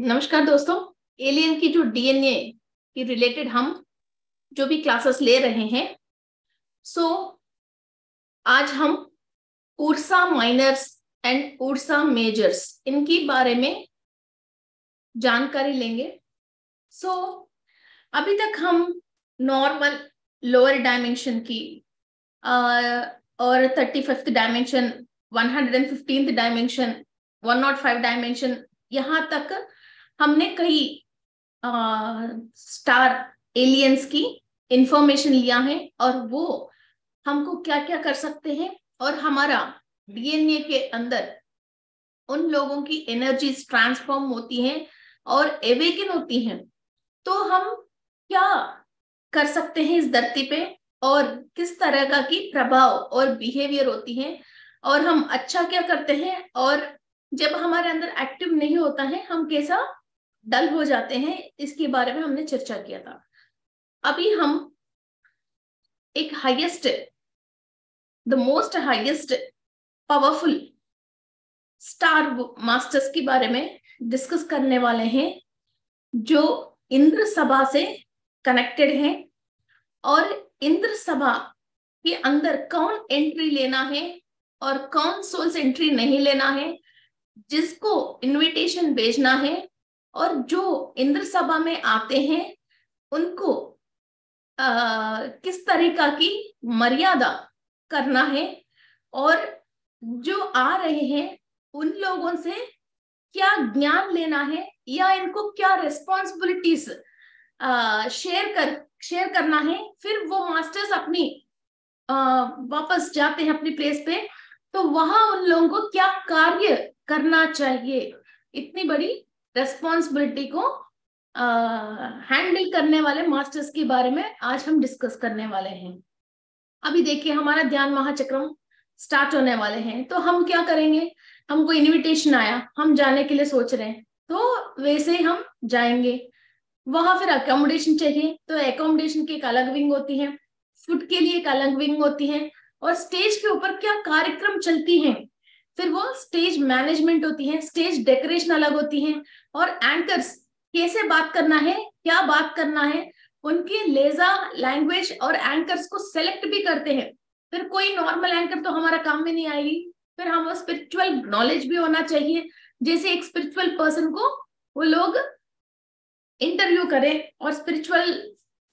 नमस्कार दोस्तों। एलियन की जो डीएनए की रिलेटेड हम जो भी क्लासेस ले रहे हैं सो so, आज हम Ursa minors and Ursa majors इनकी बारे में जानकारी लेंगे। सो so, अभी तक हम नॉर्मल लोअर डायमेंशन की और thirty fifth dimension one hundred and fiftieth dimension one nought five dimension यहाँ तक हमने कई स्टार एलियंस की इंफॉर्मेशन लिया है और वो हमको क्या क्या कर सकते हैं और हमारा डीएनए के अंदर उन लोगों की एनर्जीज ट्रांसफॉर्म होती हैं और एवेकन होती हैं। तो हम क्या कर सकते हैं इस धरती पे और किस तरह का की प्रभाव और बिहेवियर होती है और हम अच्छा क्या करते हैं और जब हमारे अंदर एक्टिव नहीं होता है, हम कैसा डल हो जाते हैं, इसके बारे में हमने चर्चा किया था। अभी हम एक highest the most highest powerful star masters के बारे में डिस्कस करने वाले हैं, जो इंद्र सभा से कनेक्टेड हैं और इंद्र सभा के अंदर कौन एंट्री लेना है और कौन सोल्स एंट्री नहीं लेना है, जिसको इनविटेशन भेजना है और जो इंद्र सभा में आते हैं उनको आ, किस तरीका की मर्यादा करना है और जो आ रहे हैं उन लोगों से क्या ज्ञान लेना है या इनको क्या रिस्पॉन्सिबिलिटीज शेयर कर शेयर करना है फिर वो मास्टर्स अपनी आ, वापस जाते हैं अपनी प्लेस पे तो वहाँ उन लोगों को क्या कार्य करना चाहिए? इतनी बड़ी रेस्पॉन्सिबिलिटी को हैंडल करने वाले मास्टर्स के बारे में आज हम डिस्कस करने वाले हैं। अभी देखिए, हमारा ध्यान महाचक्रम स्टार्ट होने वाले हैं। तो हम क्या करेंगे? हमको इनविटेशन आया, हम जाने के लिए सोच रहे हैं। तो वैसे ही हम जाएँगे। वहाँ फिर अकोमोडेशन चाहिए तो एकोमोडेशन की एक अलग विंग होती है फ़ूड के लिए एक अलग विंग होती है, और स्टेज के ऊपर क्या कार्यक्रम चलती हैं? फिर वो स्टेज मैनेजमेंट होती है स्टेज डेकोरेशन अलग होती है और एंकर्स कैसे बात करना है, क्या बात करना है, उनकी लेजा लैंग्वेज और एंकर्स को सेलेक्ट भी करते हैं। फिर कोई नॉर्मल एंकर तो हमारा काम में नहीं आएगी। फिर हम स्पिरिचुअल नॉलेज भी होना चाहिए, जैसे एक स्पिरिचुअल पर्सन को वो लोग इंटरव्यू करें और स्पिरिचुअल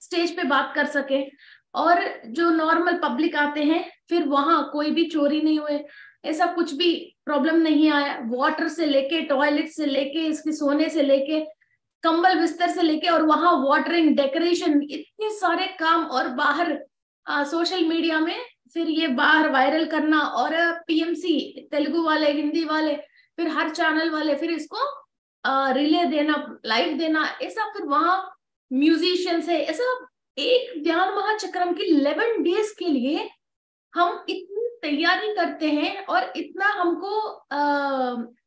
स्टेज पे बात कर सके। और जो नॉर्मल पब्लिक आते हैं, फिर वहाँ कोई भी चोरी नहीं हुए, ऐसा कुछ भी प्रॉब्लम नहीं आया। वाटर से लेके टॉयलेट से लेके इसके सोने से लेके कंबल बिस्तर से लेके और वहाँ वाटरिंग डेकोरेशन इतने सारे काम और बाहर आ, सोशल मीडिया में फिर ये बाहर वायरल करना और पीएमसी तेलुगु वाले हिंदी वाले फिर हर चैनल वाले फिर इसको आ, रिले देना लाइव देना ऐसा फिर वहाँ म्यूजिशियन से ऐसा एक ध्यान महाचक्रम की इलेवन डेज़ के लिए हम इतनी तैयारी करते हैं और इतना हमको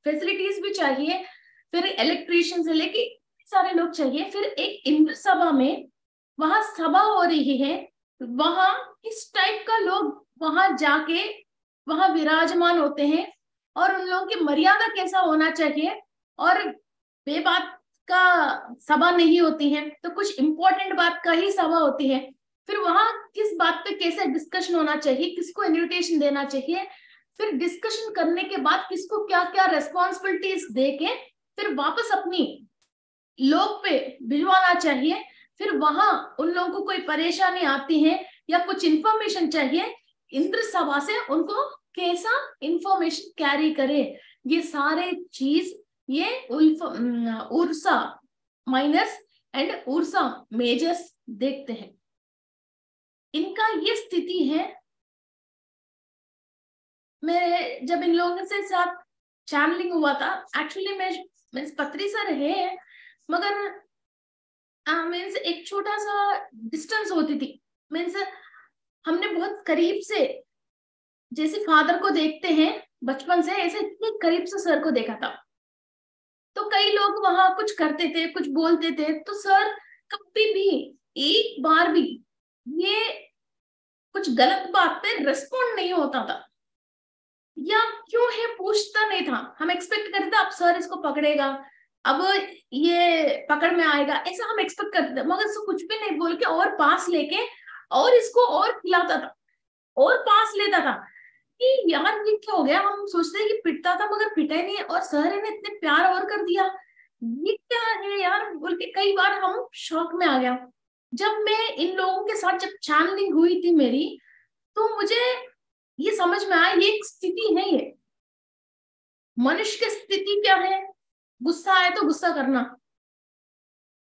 फैसिलिटीज़ भी चाहिए, फिर इलेक्ट्रिशियन से लेके सारे लोग चाहिए, फिर एक इंद्र सभा में वहाँ सभा हो रही है, वहाँ इस टाइप का लोग वहाँ जाके वहाँ विराजमान होते हैं और उन लोगों की मर्यादा कैसा होना चाहिए और बेबात का सभा नहीं होती है तो कुछ इंपॉर्टेंट बात का ही सभा होती है। फिर वहाँ किस बात पे कैसे डिस्कशन होना चाहिए, किसको इन्विटेशन देना चाहिए, फिर डिस्कशन करने के बाद किसको क्या क्या रेस्पॉन्सिबिलिटीज दे के फिर वापस अपनी लोग पे भिजवाना चाहिए, फिर वहाँ उन लोगों को कोई परेशानी आती है या कुछ इंफॉर्मेशन चाहिए, इंद्र सभा से उनको कैसा इंफॉर्मेशन कैरी करे? ये सारे चीज़, ये Ursa minus and Ursa majors देखते हैं। इनका ये स्थिति है मैं जब इन लोगों से साथ चैनलिंग हुआ था एक्चुअली मैं मीन्स पत्री सा रहे हैं, मगर मीन्स एक छोटा सा डिस्टेंस होती थी। मीन्स हमने बहुत करीब से, जैसे फादर को देखते हैं, बचपन से, ऐसे इतने करीब से सर को देखा था। तो कई लोग वहाँ कुछ करते थे, कुछ बोलते थे तो सर कभी भी, एक बार भी ये कुछ गलत बात पे रिस्पॉन्ड नहीं होता था। या क्यों है पूछता नहीं था? हम एक्सपेक्ट करते थे, अब सर इसको पकड़ेगा, अब ये पकड़ में आएगा। ऐसा हम एक्सपेक्ट करते थे, मगर इसको कुछ भी नहीं, बोल के और पास लेके और इसको और खिलाता था, और पास लेता था। कि यार ये क्या हो गया? हम सोचते हैं कि पिटता था, मगर पिटा नहीं और सर ने इतने प्यार और कर दिया। ये क्या है यार? बोल के कई बार हम शौक में आ गया। जब मैं इन लोगों के साथ जब चैनलिंग हुई थी मेरी तो मुझे ये समझ में आया, ये एक स्थिति है मनुष्य की स्थिति क्या है? गुस्सा आए तो गुस्सा करना।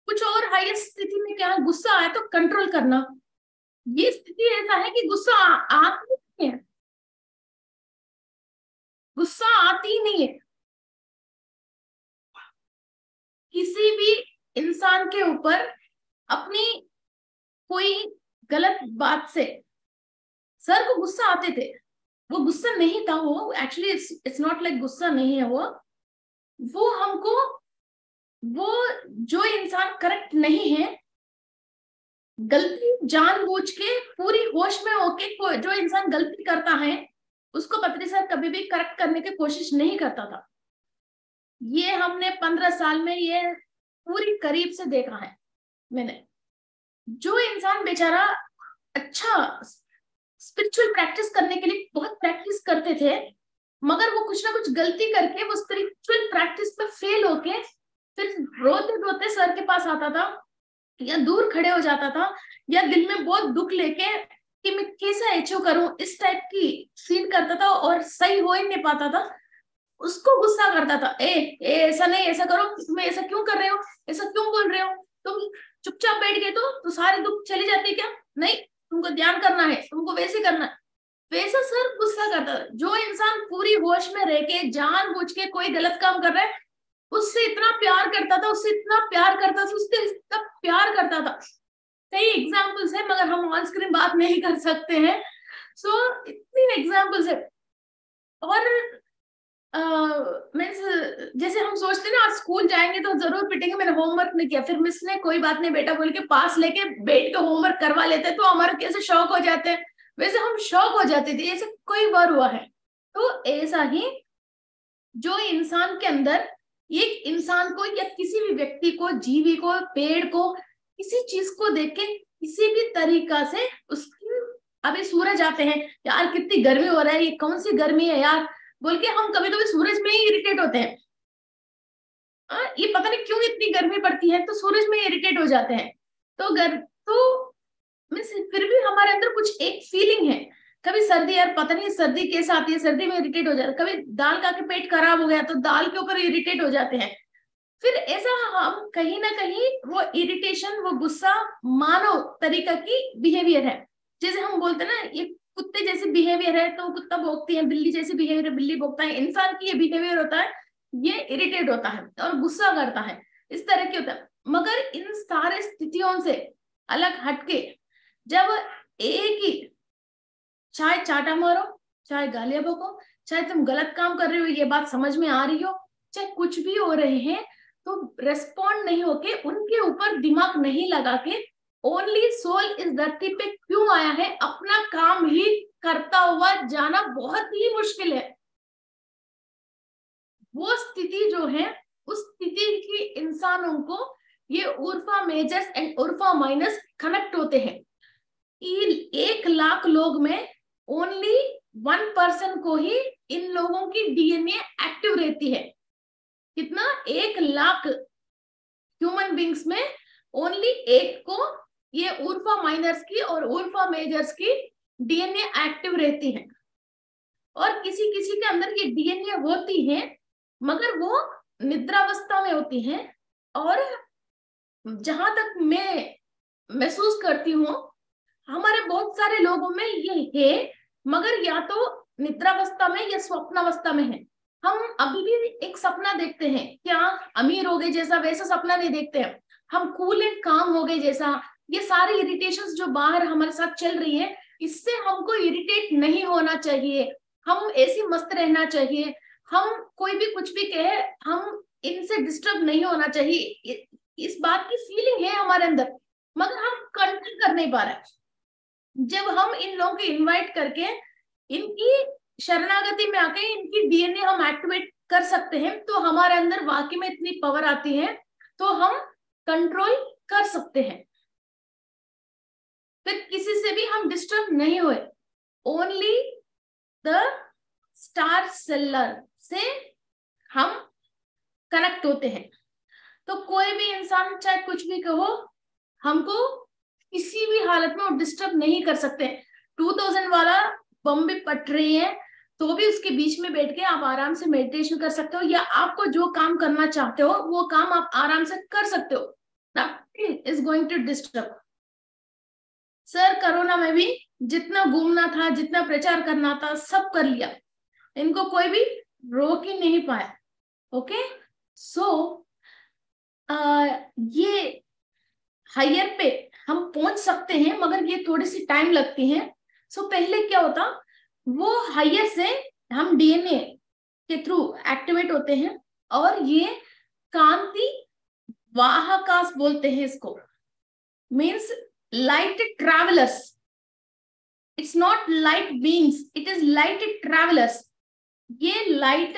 कुछ और हाईएस्ट स्थिति में क्या है? गुस्सा आए तो कंट्रोल करना। ये स्थिति ऐसा है कि गुस्सा आती नहीं है। गुस्सा आती नहीं है। किसी भी इंसान के ऊपर अपनी कोई गलत बात से सर को गुस्सा आते थे। वो गुस्सा नहीं था, वो एक्चुअली इट्स नॉट लाइक गुस्सा नहीं है वो। वो हमको, वो जो इंसान करेक्ट नहीं है, गलती जानबूझ के पूरी होश में होके जो इंसान गलती करता है, उसको पत्री सर कभी भी करेक्ट करने की कोशिश नहीं करता था। ये हमने पंद्रह साल में ये पूरी करीब से देखा है मैंने। जो इंसान बेचारा अच्छा स्पिरिचुअल प्रैक्टिस करने के लिए बहुत प्रैक्टिस करते थे मगर वो कुछ ना कुछ गलती करके वो स्पिरिचुअल प्रैक्टिस में फेल होके फिर रोते रोते सर के पास आता था या दूर खड़े हो जाता था या दिल में बहुत दुख लेके कि मैं कैसा एचओ करूँ इस टाइप की फील करता था और सही हो ही नहीं पाता था उसको गुस्सा करता था ए, ऐसा नहीं ऐसा करो तुम ऐसा क्यों कर रहे हो ऐसा क्यों बोल रहे हो तुम चुपचाप बैठ गए तो, तो सारे दुख चले जाते क्या? नहीं तुमको ध्यान करना है तुमको वैसे करना है। वैसा सर गुस्सा करता था। जो इंसान पूरी होश में रह के जान बुझ के कोई गलत काम कर रहा है उससे इतना प्यार करता था उससे इतना प्यार करता था उससे इतना प्यार करता था। कई एग्जाम्पल्स है मगर हम ऑन स्क्रीन बात नहीं कर सकते हैं। सो so, इतनी एग्जाम्पल्स है। और मीन्स, जैसे हम सोचते ना, आज स्कूल जाएँगे तो ज़रूर पिटेंगे, मैंने होमवर्क नहीं किया। फिर मिस ने कोई बात नहीं, बेटा बोल के पास लेके बैठ के होमवर्क करवा लेते तो हमारे कैसे शौक हो जाते हैं। वैसे हम शौक हो जाते थे, ऐसे कई बार हुआ है। तो ऐसा ही जो इंसान के अंदर, एक इंसान को या किसी भी व्यक्ति को, जीवी को, पेड़ को, किसी चीज़ को देख के, किसी भी तरीका से उसकी, अभी सूरज आते हैं, यार कितनी गर्मी हो रहा है, ये कौन सी गर्मी है यार? बोल के हम कभी कभी सूरज में ही इरिटेट होते हैं। आ, ये पता नहीं क्यों इतनी गर्मी पड़ती है तो सूरज में इरिटेट हो जाते हैं। तो गर तो मीन्स फिर भी हमारे अंदर कुछ एक फीलिंग है। कभी सर्दी यार पता नहीं सर्दी कैसे आती है सर्दी में इरिटेट हो जाता है। कभी दाल का के पेट खराब हो गया तो दाल के ऊपर इरिटेट हो जाते हैं। फिर ऐसा हम कहीं ना कहीं वो इरिटेशन वो गुस्सा मानव तरीका की बिहेवियर है। जैसे हम बोलते हैं ना ये कुत्ते जैसे बिहेवियर है तो कुत्ता भोगती है, बिल्ली जैसे बिहेवियर है, बिल्ली भोगता है, इंसान की ये बिहेवियर होता है, ये इरिटेट होता है और गुस्सा करता है। इस तरह के होता है। मगर इन सारे स्थितियों से अलग हटके जब एक ही, चाहे चाटा मारो, चाहे गालियाँ भोगो, चाहे तुम गलत काम कर रहे हो, ये बात समझ में आ रही हो, चाहे कुछ भी हो रहे हैं तो रेस्पॉन्ड नहीं होके उनके ऊपर दिमाग नहीं लगा के ओनली सोल इस धरती पे क्यों आया है? अपना काम ही करता हुआ जाना बहुत ही मुश्किल है। वो स्थिति जो है, उस स्थिति की इंसानों को ये Ursa majors and Ursa minus connect होते हैं। एक लाख लोग में ओनली वन पर्सन को ही इन लोगों की डीएनए एक्टिव रहती है। कितना? एक लाख ह्यूमन बींग्स में ओनली एक को ये उर्फा माइनर्स की और उर्फा मेजर्स की डीएनए एक्टिव रहती है। और किसी किसी के अंदर ये डीएनए होती है, मगर वो निद्रावस्था में होती है और जहाँ तक मैं महसूस करती हूँ, हमारे बहुत सारे लोगों में ये है, मगर या तो निद्रावस्था में या स्वप्नावस्था में है। हम अभी भी एक सपना देखते हैं, क्या अमीर हो गए जैसा, वैसा सपना नहीं देखते हैं। हम कूल एंड काम हो गए जैसा ये सारी इरिटेशन जो बाहर हमारे साथ चल रही है, इससे हमको इरिटेट नहीं होना चाहिए। हम ऐसी मस्त रहना चाहिए। हम कोई भी कुछ भी कहे, हम इनसे डिस्टर्ब नहीं होना चाहिए। इस बात की फीलिंग है हमारे अंदर, मगर हम कंट्रोल कर नहीं पा रहे। जब हम इन लोगों को इनवाइट करके, इनकी शरणागति में आके इनकी डीएनए हम एक्टिवेट कर सकते हैं तो हमारे अंदर वाकई में इतनी पावर आती है तो हम कंट्रोल कर सकते हैं। फिर किसी से भी हम डिस्टर्ब नहीं हुए। ओनली द स्टार सेलर से हम कनेक्ट होते हैं। तो कोई भी इंसान, चाहे कुछ भी कहो, हमको किसी भी हालत में डिस्टर्ब नहीं कर सकते। टू थाउज़ेंड वाला बम भी पट रही है तो भी उसके बीच में बैठ के आप आराम से मेडिटेशन कर सकते हो, या आपको जो काम करना चाहते हो, वो काम आप आराम से कर सकते हो। Is going to disturb sir corona में भी जितना घूमना था जितना प्रचार करना था सब कर लिया। इनको कोई भी रोक ही नहीं पाया ओके? सो so, ये हायर पे हम पहुँच सकते हैं मगर ये थोड़ी सी टाइम लगती है। सो so, पहले क्या होता वो हायर से हम डीएनए के थ्रू एक्टिवेट होते हैं और ये कांति वाहकास बोलते हैं इसको। Means light travellers it's not light beings it is light travellers ये light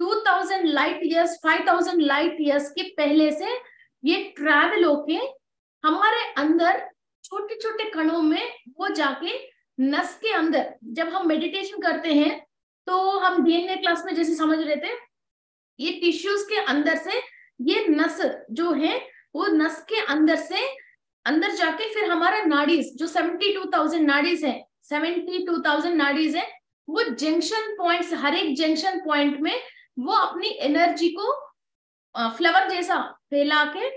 2000 light years 5000 light years के पहले से ये ट्रैवल होके हमारे अंदर छोटे छोटे कणों में वो जाके नस के अंदर, जब हम मेडिटेशन करते हैं तो हम डीएनए क्लास में जैसे समझ रहे थे, ये टिश्यूज के अंदर से ये नस जो है, वो नस के अंदर से अंदर जाके फिर हमारा नाड़ीज, जो सेवेंटी टू थाउज़ेंड नाड़ीज है सेवेंटी टू थाउज़ेंड नाड़ीज है, वो जंक्शन पॉइंट्स हर एक जंक्शन पॉइंट में वो अपनी एनर्जी को फ्लावर जैसा फैला के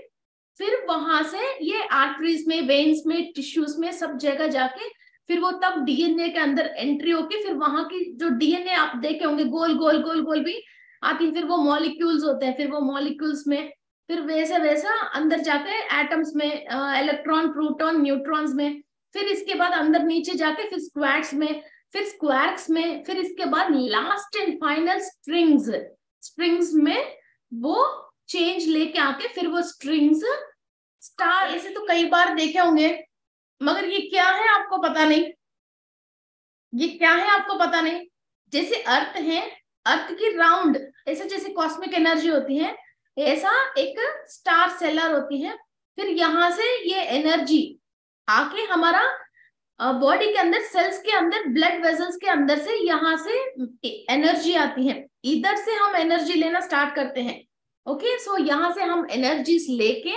फिर वहाँ से ये आर्टरीज में वेन्स में टिश्यूज में सब जगह जाके फिर वो तब डीएनए के अंदर एंट्री होके फिर वहाँ की जो डीएनए आप देखे होंगे, गोल गोल गोल गोल भी आती फिर वो मॉलिक्यूल्स होते हैं, फिर वो मॉलिक्यूल्स में फिर वैसे वैसा अंदर जाके एटम्स में इलेक्ट्रॉन प्रोटॉन न्यूट्रॉन्स में, फिर इसके बाद अंदर नीचे जाके फिर स्क्वाड्स में, फिर स्क्वार्क्स में, फिर इसके बाद last and final strings strings में वो चेंज लेके आके फिर वो स्ट्रिंग्स स्टार ऐसे तो कई बार देखे होंगे, मगर ये क्या है आपको पता नहीं? ये क्या है आपको पता नहीं? जैसे अर्थ है अर्थ की राउंड ऐसे जैसे कॉस्मिक एनर्जी होती है ऐसा एक स्टार सेलर होती है, फिर यहाँ से ये एनर्जी आके हमारा बॉडी के अंदर सेल्स के अंदर ब्लड वेजल्स के अंदर से यहाँ से एनर्जी आती है। इधर से हम एनर्जी लेना स्टार्ट करते हैं। ओके सो यहाँ से हम एनर्जीज लेके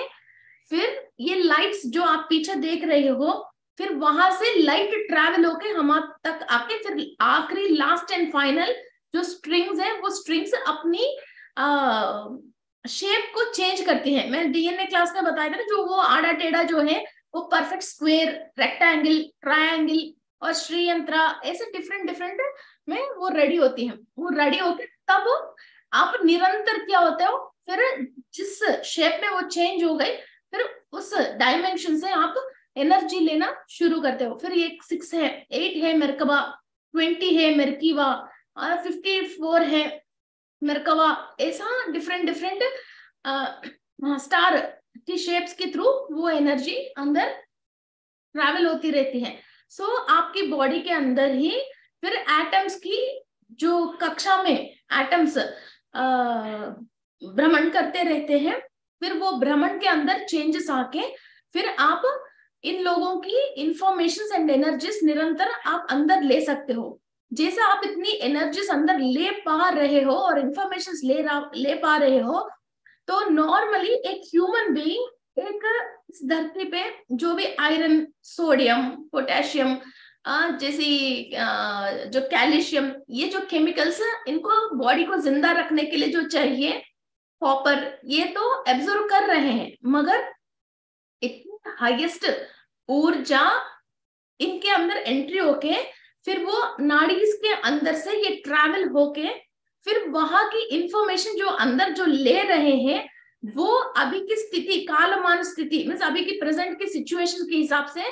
फिर ये लाइट्स जो आप पीछे देख रहे हो, फिर वहाँ से लाइट ट्रैवल होके हम तक आके फिर आखिरी लास्ट एंड फाइनल जो स्ट्रिंग्स है, वो स्ट्रिंग्स अपनी शेप को चेंज करती है। मैं डीएनए क्लास में बताया था ना, जो वो आड़ा टेढ़ा जो है, वो परफेक्ट स्क्वेयर रेक्टेंगल ट्रायंगल और श्रीयंत्रा, ऐसे डिफरेंट डिफरेंट में वो रेडी होती है। वो रेडी होके तब आप निरंतर क्या होते हो, फिर जिस शेप में वो चेंज हो गई, फिर उस डायमेंशन से आप एनर्जी लेना शुरू करते हो। फिर एक सिक्स है एट है मेरकबा ट्वेंटी है मेरकीवा और फिफ्टी फोर है मेरकबा ऐसा डिफरेंट डिफरेंट स्टार की शेप्स के थ्रू वो एनर्जी अंदर ट्रैवल होती रहती है। सो so, आपकी बॉडी के अंदर ही फिर एटम्स की जो कक्षा में एटम्स भ्रमण करते रहते हैं फिर वो भ्रमण के अंदर चेंजेस आके फिर आप इन लोगों की इंफॉर्मेशन एंड एनर्जीज निरंतर आप अंदर ले सकते हो। जैसे आप इतनी एनर्जीज अंदर ले पा रहे हो और इंफॉर्मेशन ले ले पा रहे हो तो नॉर्मली एक ह्यूमन बीइंग एक इस धरती पे जो भी आयरन सोडियम पोटेशियम जैसी जो कैल्शियम ये जो केमिकल्स इनको बॉडी को ज़िंदा रखने के लिए जो चाहिए कॉपर ये तो एब्जॉर्व कर रहे हैं, मगर इतनी हाईएस्ट ऊर्जा इनके अंदर एंट्री होके फिर वो नाड़ीज के अंदर से ये ट्रैवल होके, फिर वहाँ की इंफॉर्मेशन जो अंदर जो ले रहे हैं, वो अभी की स्थिति, कालमान स्थिति मीन अभी की प्रेजेंट की सिचुएशन के हिसाब से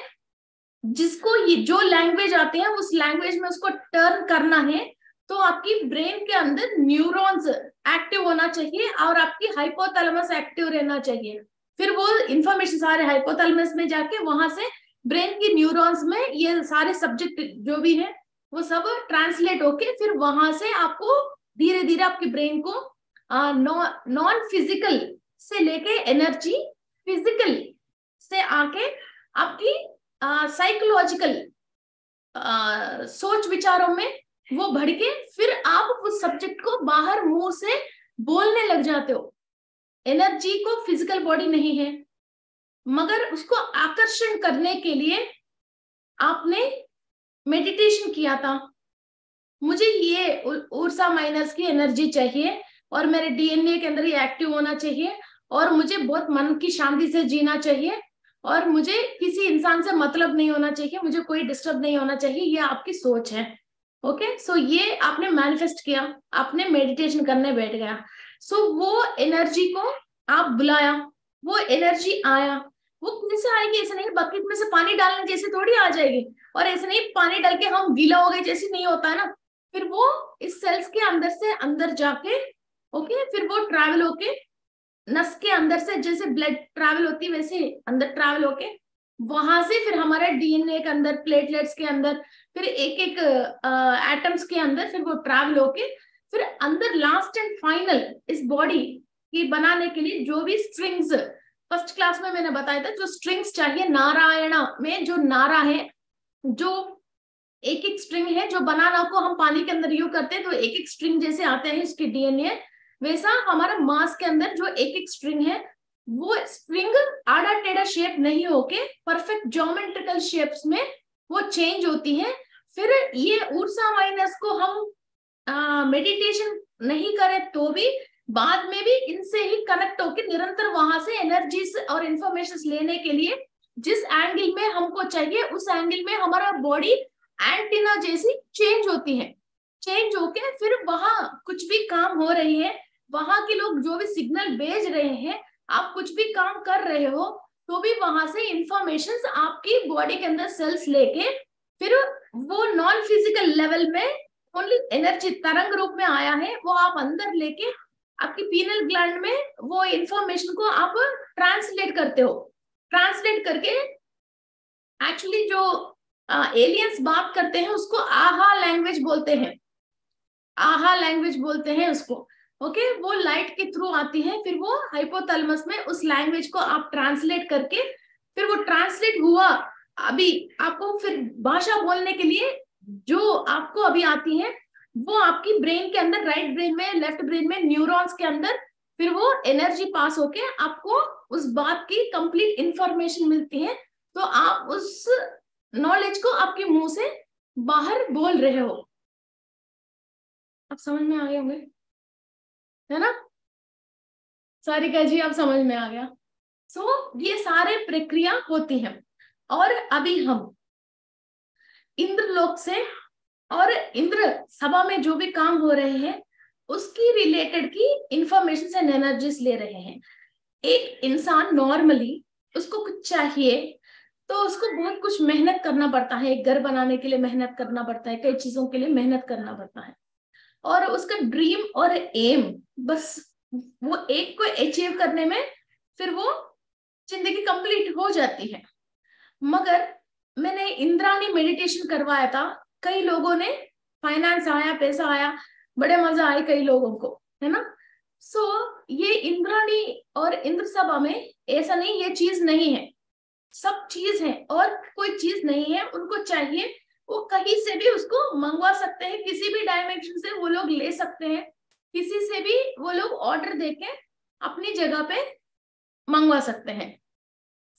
जिसको ये जो लैंग्वेज आते हैं, उस लैंग्वेज में उसको टर्न करना है तो आपकी ब्रेन के अंदर न्यूरॉन्स एक्टिव होना चाहिए और आपकी हाइपोथैलेमस एक्टिव रहना चाहिए। फिर वो इंफॉर्मेशन सारे हाइपोथैलेमस में जाके वहाँ से ब्रेन की न्यूरॉन्स में ये सारे सब्जेक्ट जो भी है, वो सब ट्रांसलेट होके फिर वहाँ से आपको धीरे धीरे आपके ब्रेन को नॉन फ़िज़िकल से लेके एनर्जी फ़िज़िकल से आके आपकी साइकोलॉजिकल सोच विचारों में वो भड़ के फिर आप उस सब्जेक्ट को बाहर मुँह से बोलने लग जाते हो। एनर्जी को फ़िज़िकल बॉडी नहीं है। मगर उसको आकर्षण करने के लिए आपने मेडिटेशन किया था। मुझे ये ऊर्जा माइनस की एनर्जी चाहिए और मेरे डीएनए के अंदर ये एक्टिव होना चाहिए और मुझे बहुत मन की शांति से जीना चाहिए और मुझे किसी इंसान से मतलब नहीं होना चाहिए मुझे कोई डिस्टर्ब नहीं होना चाहिए ये आपकी सोच है। Okay okay? सो so ये आपने मैनिफेस्ट किया आपने मेडिटेशन करने बैठ गया। सो so, वो एनर्जी को आप बुलाया वो एनर्जी आया वो कैसे आएगी, ऐसे नहीं बकेट में से पानी डालने जैसे थोड़ी आ जाएगी। और ऐसे नहीं पानी डाल के हम गीला हो गए जैसे नहीं होता ना। फिर वो इस सेल्स के अंदर से अंदर जाके ओके फिर वो ट्रैवल होके, नस के अंदर से जैसे ब्लड ट्रैवल होती है वैसे अंदर ट्रैवल होके, वहाँ से फिर हमारे डीएनए के अंदर प्लेटलेट्स के अंदर, फिर एक एक एटम्स के अंदर फिर वो ट्रैवल होके, फिर अंदर लास्ट एंड फाइनल इस बॉडी की बनाने के लिए जो भी स्ट्रिंग्स फ़र्स्ट क्लास में मैंने बताया था, जो स्ट्रिंग्स चाहिए, नारायणा में जो नारा है, जो एक एक स्ट्रिंग है, जो बनाना को हम पानी के अंदर यूज़ करते हैं तो एक एक स्ट्रिंग जैसे आते हैं इसके डीएनए वैसा हमारा मास के अंदर जो एक एक स्ट्रिंग है, वो स्प्रिंग आड़ा टेढ़ा शेप नहीं होके परफेक्ट जोमेट्रिकल शेप्स में वो चेंज होती है। फिर ये ऊर्जा माइनस को हम मेडिटेशन नहीं करें तो भी बाद में भी इनसे ही कनेक्ट होकर निरंतर वहाँ से एनर्जी और इंफॉर्मेशन लेने के लिए जिस एंगल में हमको चाहिए, उस एंगल में हमारा बॉडी एंटीना जैसी चेंज होती है। चेंज होके फिर वहाँ कुछ भी काम हो रही है, वहाँ के लोग जो भी सिग्नल भेज रहे हैं, आप कुछ भी काम कर रहे हो तो भी वहाँ से इंफॉर्मेशन आपकी बॉडी के अंदर सेल्स लेके फिर वो नॉन फ़िज़िकल लेवल में ओनली एनर्जी तरंग रूप में आया है, वो आप अंदर लेके आपकी पीनल ग्लैंड में वो इंफॉर्मेशन को आप ट्रांसलेट करते हो। ट्रांसलेट करके एक्चुअली जो एलियंस बात करते हैं, उसको आहा लैंग्वेज बोलते हैं। आहा लैंग्वेज बोलते हैं उसको। Okay okay? वो लाइट के थ्रू आती है, फिर वो हाइपोथैलेमस में उस लैंग्वेज को आप ट्रांसलेट करके, फिर वो ट्रांसलेट हुआ। अभी आपको फिर भाषा बोलने के लिए जो आपको अभी आती है वो आपकी ब्रेन के अंदर राइट ब्रेन में लेफ़्ट ब्रेन में न्यूरॉन्स के अंदर फिर वो एनर्जी पास होके आपको उस बात की कंप्लीट इंफॉर्मेशन मिलती है। तो आप उस नॉलेज को आपके मुँह से बाहर बोल रहे हो। आप समझ में आ गए होंगे? है ना? सारिका जी आप समझ में आ गया। सो so, ये सारे प्रक्रिया होती हैं। और अभी हम इंद्रलोक से और इंद्र सभा में जो भी काम हो रहे हैं, उसकी रिलेटेड की इंफॉर्मेशन एंड एनर्जीज ले रहे हैं। एक इंसान नॉर्मली उसको कुछ चाहिए तो उसको बहुत कुछ मेहनत करना पड़ता है। एक घर बनाने के लिए मेहनत करना पड़ता है, कई चीज़ों के लिए मेहनत करना पड़ता है। और उसका ड्रीम और एम बस वो एक को अचीव करने में फिर वो ज़िंदगी कंप्लीट हो जाती है। मगर मैंने इंद्राणी मेडिटेशन करवाया था कई लोगों ने फाइनेंस आया पैसा आया बड़े मज़ा आए कई लोगों को है ना? सो so, ये इंद्राणी और इंद्र सभा में ऐसा नहीं ये चीज़ नहीं है। सब चीज़ है और कोई चीज़ नहीं है उनको चाहिए वो कहीं से भी उसको मंगवा सकते हैं किसी भी डायमेंशन से वो लोग ले सकते हैं किसी से भी वो लोग ऑर्डर देके अपनी जगह पे मंगवा सकते हैं।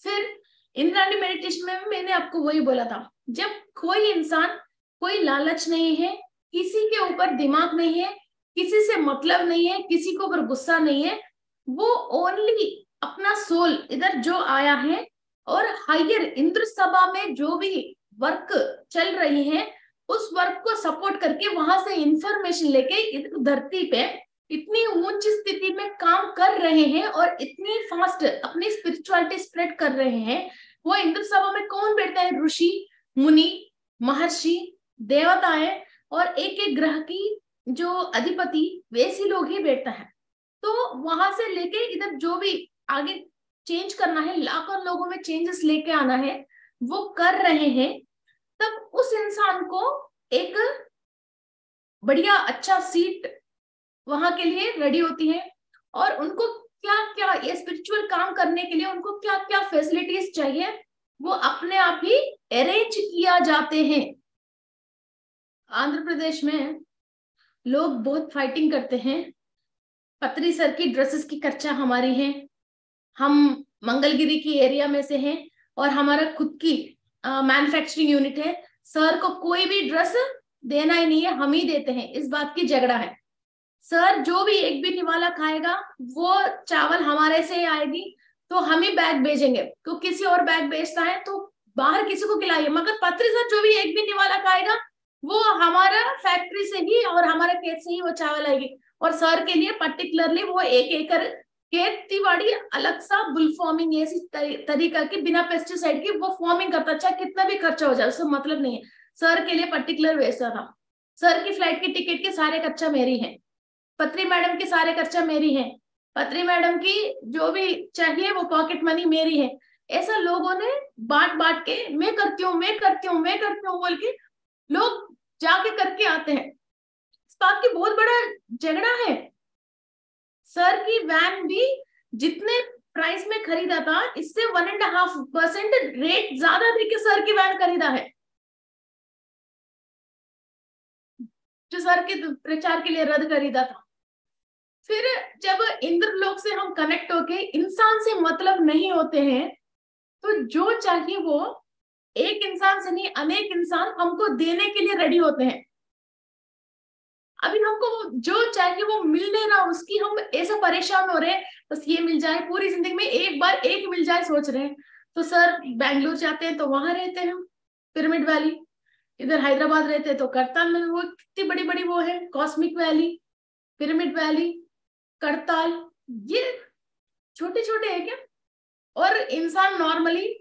फिर इंद्राणी मेडिटेशन में मैंने आपको वही बोला था जब कोई इंसान कोई लालच नहीं है, किसी के ऊपर दिमाग नहीं है, किसी से मतलब नहीं है, किसी के ऊपर गुस्सा नहीं है। वो ओनली अपना सोल इधर जो आया है और हायर इंद्र सभा में जो भी वर्क चल रही है, उस वर्क को सपोर्ट करके वहाँ से इंफॉर्मेशन लेके धरती पे इतनी ऊंच स्थिति में काम कर रहे हैं और इतनी फास्ट अपनी स्पिरिचुअलिटी स्प्रेड कर रहे हैं, वो इंद्र सभा में कौन बैठता है? ऋषि, मुनि, महर्षि देवताएँ और एक एक ग्रह की जो अधिपति वैसी लोग ही बैठता है। तो वहाँ से लेके इधर जो भी आगे चेंज करना है, लाखों लोगों में चेंजेस लेके आना है, वो कर रहे हैं, तब उस इंसान को एक बढ़िया अच्छा सीट वहाँ के लिए रेडी होती है और उनको क्या क्या ये स्पिरिचुअल काम करने के लिए उनको क्या क्या फैसिलिटीज़ चाहिए, वो अपने आप ही अरेंज किया जाते हैं। आंध्र प्रदेश में लोग बहुत फाइटिंग करते हैं। पत्री सर की ड्रेसेस की कच्चा हमारी है। हम मंगलगिरी की एरिया में से हैं और हमारा खुद की मैन्युफैक्चरिंग यूनिट है। सर को कोई भी ड्रेस देना ही नहीं है, हम ही देते हैं। इस बात की झगड़ा है। सर जो भी एक भी निवाला खाएगा, वो चावल हमारे से ही आएगी तो हम ही बैग भेजेंगे। तो किसी और बैग बेचता है तो बाहर किसी को खिलाइए मगर पत्री सर जो भी एक भी निवाला खाएगा वो हमारा फैक्ट्री से ही और हमारे खेत से ही वो चावल आएगी। और सर के लिए पर्टिकुलरली वो एक एकड़ खेती बाड़ी अलग सा बुल फॉर्मिंग ऐसी तरीका की, बिना पेस्टिसाइड की वो फॉर्मिंग करता, चाहे कितना भी खर्चा हो जाए उससे मतलब नहीं है। सर के लिए पर्टिकुलर वैसा था सर की फ़्लाइट की टिकट के सारे खर्चा मेरी है। पत्री मैडम के सारे खर्चा मेरी है। पत्री मैडम की जो भी चाहिए, वो पॉकेट मनी मेरी है। ऐसा लोगों ने बांट बांट के, मैं करती हूँ, मैं करती हूँ, मैं करती हूँ बोल के लोग जाके करके आते हैं। इस बात की बहुत बड़ा झगड़ा है। सर की वैन भी जितने प्राइस में खरीदा था, इससे one and half percent rate ज़्यादा दे के सर की वैन खरीदा है। जो सर के प्रचार के लिए रद्द खरीदा था। फिर जब इंद्र इंद्रलोक से हम कनेक्ट होके इंसान से मतलब नहीं होते हैं तो जो चाहिए वो एक इंसान से नहीं, अनेक इंसान हमको देने के लिए रेडी होते हैं। अभी हमको जो चाहिए वो मिल नहीं रहा, उसकी हम ऐसा परेशान हो रहे हैं, बस ये मिल जाए, पूरी ज़िंदगी में एक बार एक मिल जाए सोच रहे हैं। तो सर, बैंगलोर जाते हैं तो वहाँ रहते हैं हम पिरामिड वैली इधर हैदराबाद रहते हैं तो करताल में वो कितनी बड़ी बड़ी वो है कॉस्मिक वैली पिरामिड वैली करताल ये छोटे छोटे है क्या? और इंसान नॉर्मली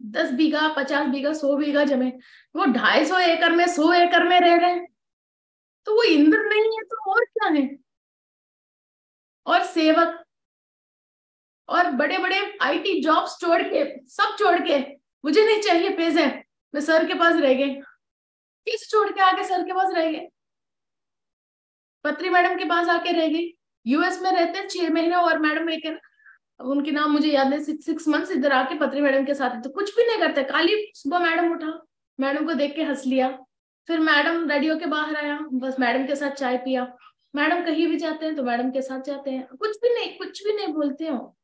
दस बीघा, पचास बीघा, सौ बीघा ज़मीन, वो ढाई सौ एकड़ में, सौ एकड़ में रह रहे हैं तो वो इंद्र नहीं है तो और क्या है? और सेवक, और बड़े बड़े आईटी जॉब्स छोड़ के, सब छोड़ के, मुझे नहीं चाहिए पैसे, मैं सर के पास रह गए किस छोड़ के आके सर के पास रह गए पत्री मैडम के पास आके रह गई। यूएस में रहते हैं छह महीने और मैडम एक उनके नाम मुझे याद है सिक्स सिक्स मंथ्स इधर आके पत्री मैडम के साथ तो कुछ भी नहीं करते। काली सुबह मैडम उठा, मैडम को देख के हंस लिया। फिर मैडम रेडियो के बाहर आया, बस मैडम के साथ चाय पिया। मैडम कहीं भी जाते हैं तो मैडम के साथ जाते हैं। कुछ भी नहीं, कुछ भी नहीं बोलते हो।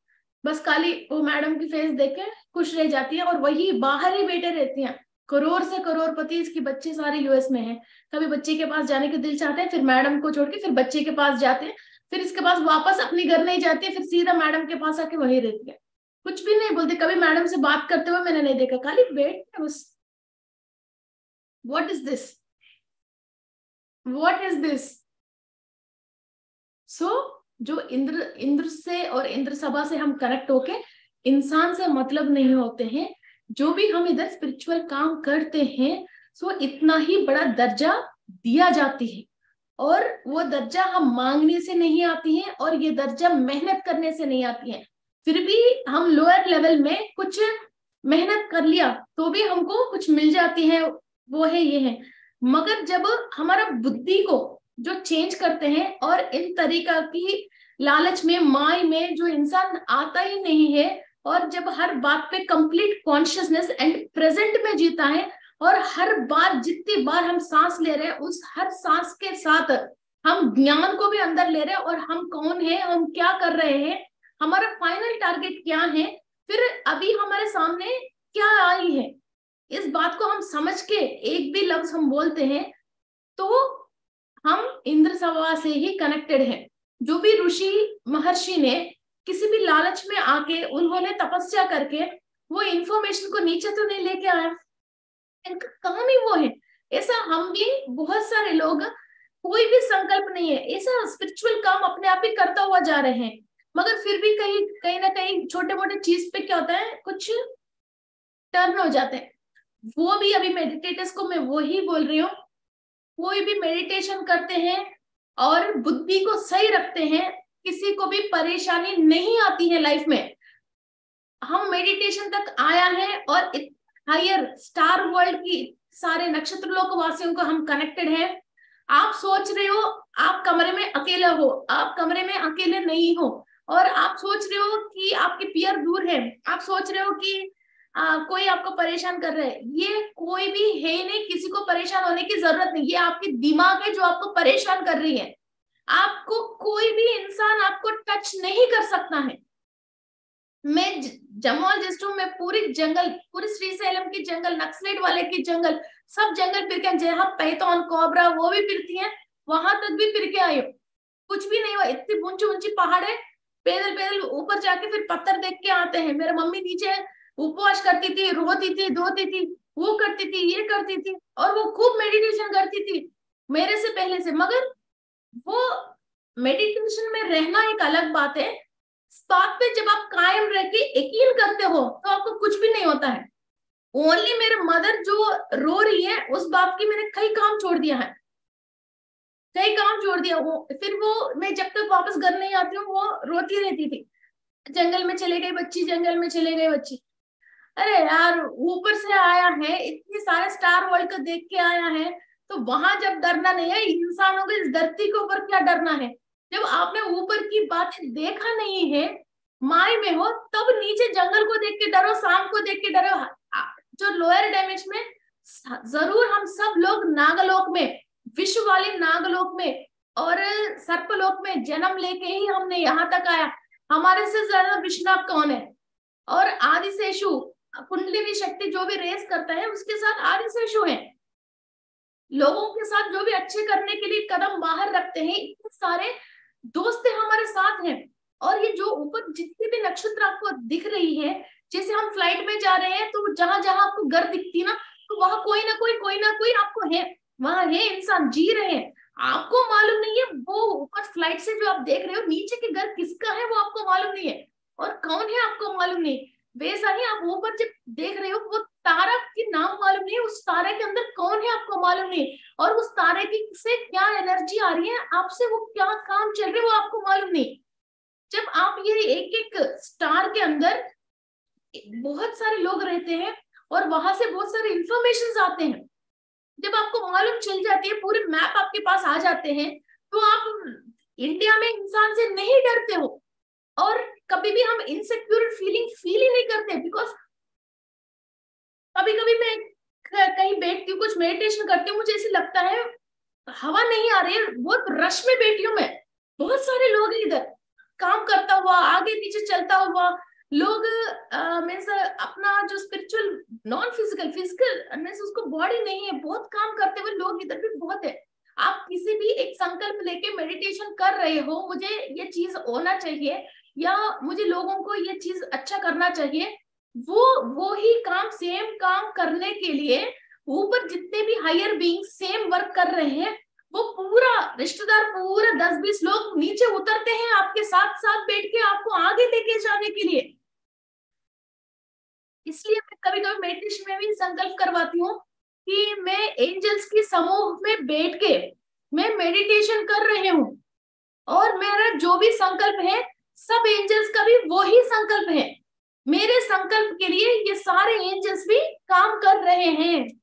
बस काली वो मैडम की फेस देख के खुश रह जाती है और वही बाहर ही बैठे रहती हैं। करोड़ से करोड़ करोड़पति इसके बच्चे सारे यूएस में हैं। कभी बच्चे के पास जाने के दिल चाहते हैं, फिर मैडम को छोड़ के फिर बच्चे के पास जाते हैं। फिर इसके पास वापस अपने घर नहीं जाती, फिर सीधा मैडम के पास आके वही रहती है। कुछ भी नहीं बोलते। कभी मैडम से बात करते हुए मैंने नहीं देखा। खाली बैठ बस। What is this? What is this? सो जो इंद्र इंद्र से और इंद्र सभा से हम कनेक्ट होके इंसान से मतलब नहीं होते हैं। जो भी हम इधर स्पिरिचुअल काम करते हैं सो इतना ही बड़ा दर्जा दिया जाती है। और वो दर्जा हम मांगने से नहीं आती है और ये दर्जा मेहनत करने से नहीं आती है। फिर भी हम लोअर लेवल में कुछ मेहनत कर लिया तो भी हमको कुछ मिल जाती है, वो है ये है। मगर जब हमारा बुद्धि को जो चेंज करते हैं और इन तरीका की लालच में माई में जो इंसान आता ही नहीं है और जब हर बात पे कंप्लीट कॉन्शियसनेस एंड प्रेजेंट में जीता है और हर बार जितनी बार हम सांस ले रहे हैं, उस हर सांस के साथ हम ज्ञान को भी अंदर ले रहे हैं और हम कौन है, हम क्या कर रहे हैं, हमारा फाइनल टारगेट क्या है, फिर अभी हमारे सामने क्या आई है। इस बात को हम समझ के एक भी लफ्ज हम बोलते हैं तो हम इंद्र सभा से ही कनेक्टेड हैं। जो भी ऋषि महर्षि ने किसी भी लालच में आके, उन्होंने तपस्या करके, वो इंफॉर्मेशन को नीचे तो नहीं लेके आया। इनका काम ही वो है। ऐसा हम भी, बहुत सारे लोग, कोई भी संकल्प नहीं है। ऐसा स्पिरिचुअल काम अपने आप ही करता हुआ जा रहे हैं। मगर फिर भी कहीं कहीं ना कहीं छोटे मोटे चीज़ पे क्या होता है, कुछ टर्न हो जाते हैं। वो भी अभी मेडिटेटर्स को मैं वो ही बोल रही हूँ। कोई भी मेडिटेशन करते हैं और बुद्धि को सही रखते हैं, किसी को भी परेशानी नहीं आती है लाइफ में। हम मेडिटेशन तक आया है और हायर स्टार वर्ल्ड की सारे नक्षत्र लोक वासियों को हम कनेक्टेड हैं। आप सोच रहे हो आप कमरे में अकेला हो आप कमरे में अकेले नहीं हो और आप सोच रहे हो कि आपके पियर दूर है। आप सोच रहे हो कि आ, कोई आपको परेशान कर रहा है। ये कोई भी है नहीं किसी को परेशान होने की ज़रूरत नहीं। ये आपकी दिमाग है जो आपको परेशान कर रही है। आपको कोई भी इंसान आपको टच नहीं कर सकता है। मैं जम्मू और में पूरी जंगल, पूरी श्रीशैलम की जंगल, नक्सलेट वाले की जंगल, सब जंगल फिर के जहाँ पैथोन, कोबरा, वो भी फिरती है, वहाँ तक भी फिर के आई हो। कुछ भी नहीं हुआ, इतनी ऊँची ऊँची पहाड़ है, पैदल पैदल ऊपर जाके फिर पत्थर देख के आते हैं। मेरे मम्मी नीचे उपवास करती थी, रोती थी, धोती थी, वो करती थी, ये करती थी, और वो खूब मेडिटेशन करती थी, मेरे से पहले से। मगर वो मेडिटेशन में रहना एक अलग बात है बात पे जब आप कायम रह के यकीन करते हो तो आपको कुछ भी नहीं होता है। ओनली मेरे मदर जो रो रही है, उस बाप की मैंने कई काम छोड़ दिया है। कई काम छोड़ दिया। वो, फिर वो, मैं जब तक वापस घर नहीं आती हूँ, वो रोती रहती थी। जंगल में चले गई बच्ची, जंगल में चले गए बच्ची। अरे यार, ऊपर से आया है, इतने सारे स्टार वर्ल्ड को देख के आया है तो वहाँ जब डरना नहीं है, इंसानों को इस धरती के ऊपर क्या डरना है? जब आपने ऊपर की बातें देखा नहीं है, माई में हो, तब नीचे जंगल को देख के डरो शाम को देख के डरो। जो लोअर डैमेज में ज़रूर हम सब लोग नागलोक में विश्व वाले नागलोक में और सर्पलोक में जन्म लेके ही हमने यहाँ तक आया। हमारे से ज़्यादा विष्णु कौन है? और आदि शेषु कुंडली शक्ति जो भी रेस करता है, उसके साथ आदि शेषु है। लोगों के साथ जो भी अच्छे करने के लिए कदम बाहर रखते हैं, इतने सारे दोस्त हमारे साथ हैं। और ये जो ऊपर जितनी भी नक्षत्र आपको दिख रही है, जैसे हम फ़्लाइट में जा रहे हैं तो जहाँ जहाँ आपको घर दिखती ना तो वहाँ कोई ना कोई कोई ना कोई आपको है। वहाँ है इंसान, जी रहे हैं। आपको मालूम नहीं है वो ऊपर फ़्लाइट से जो आप देख रहे हो, नीचे के घर किसका है वो आपको मालूम नहीं है। और कौन है आपको मालूम नहीं। वैसा ही आप ऊपर जब देख रहे हो, वो तारा के नाम मालूम नहीं उस तारे के अंदर कौन है आपको मालूम नहीं और उस तारे की से क्या एनर्जी आ रही है, आपसे वो क्या काम चल रहे वो आपको मालूम नहीं। जब आप ये एक एक स्टार के अंदर बहुत सारे लोग रहते हैं और वहाँ से बहुत सारे इंफॉर्मेशन आते हैं, जब आपको मालूम चल जाती है, पूरे मैप आपके पास आ जाते हैं तो आप इंडिया में इंसान से नहीं डरते हो। और कभी भी हम इनसिक्योर फीलिंग फील ही नहीं करते बिकॉज़ कभी कभी मैं कहीं बैठती हूँ, कुछ मेडिटेशन करती हूँ, मुझे ऐसे लगता है, हवा नहीं आ रही है, बहुत रश में बैठी हूँ मैं। बहुत सारे लोग इधर। काम करता हुआ, आगे पीछे चलता हुआ, लोग मीन्स अपना जो spiritual non physical physical means उसको बॉडी नहीं है, बहुत काम करते हुए लोग इधर भी बहुत है। आप किसी भी एक संकल्प लेके मेडिटेशन कर रहे हो, मुझे ये चीज़ होना चाहिए, या मुझे लोगों को ये चीज़ अच्छा करना चाहिए वो वो ही काम सेम काम करने के लिए ऊपर जितने भी हायर बींग सेम वर्क कर रहे हैं, वो पूरा रिश्तेदार, पूरा दस बीस लोग नीचे उतरते हैं आपके साथ साथ बैठ के आपको आगे लेके जाने के लिए। इसलिए मैं कभी कभी मेडिटेशन में भी संकल्प करवाती हूँ कि मैं एंजल्स की समूह में बैठ के मैं मेडिटेशन कर रहे हूँ और मेरा जो भी संकल्प है, सब एंजल्स का भी वही संकल्प है। मेरे संकल्प के लिए ये सारे एंजल्स भी काम कर रहे हैं।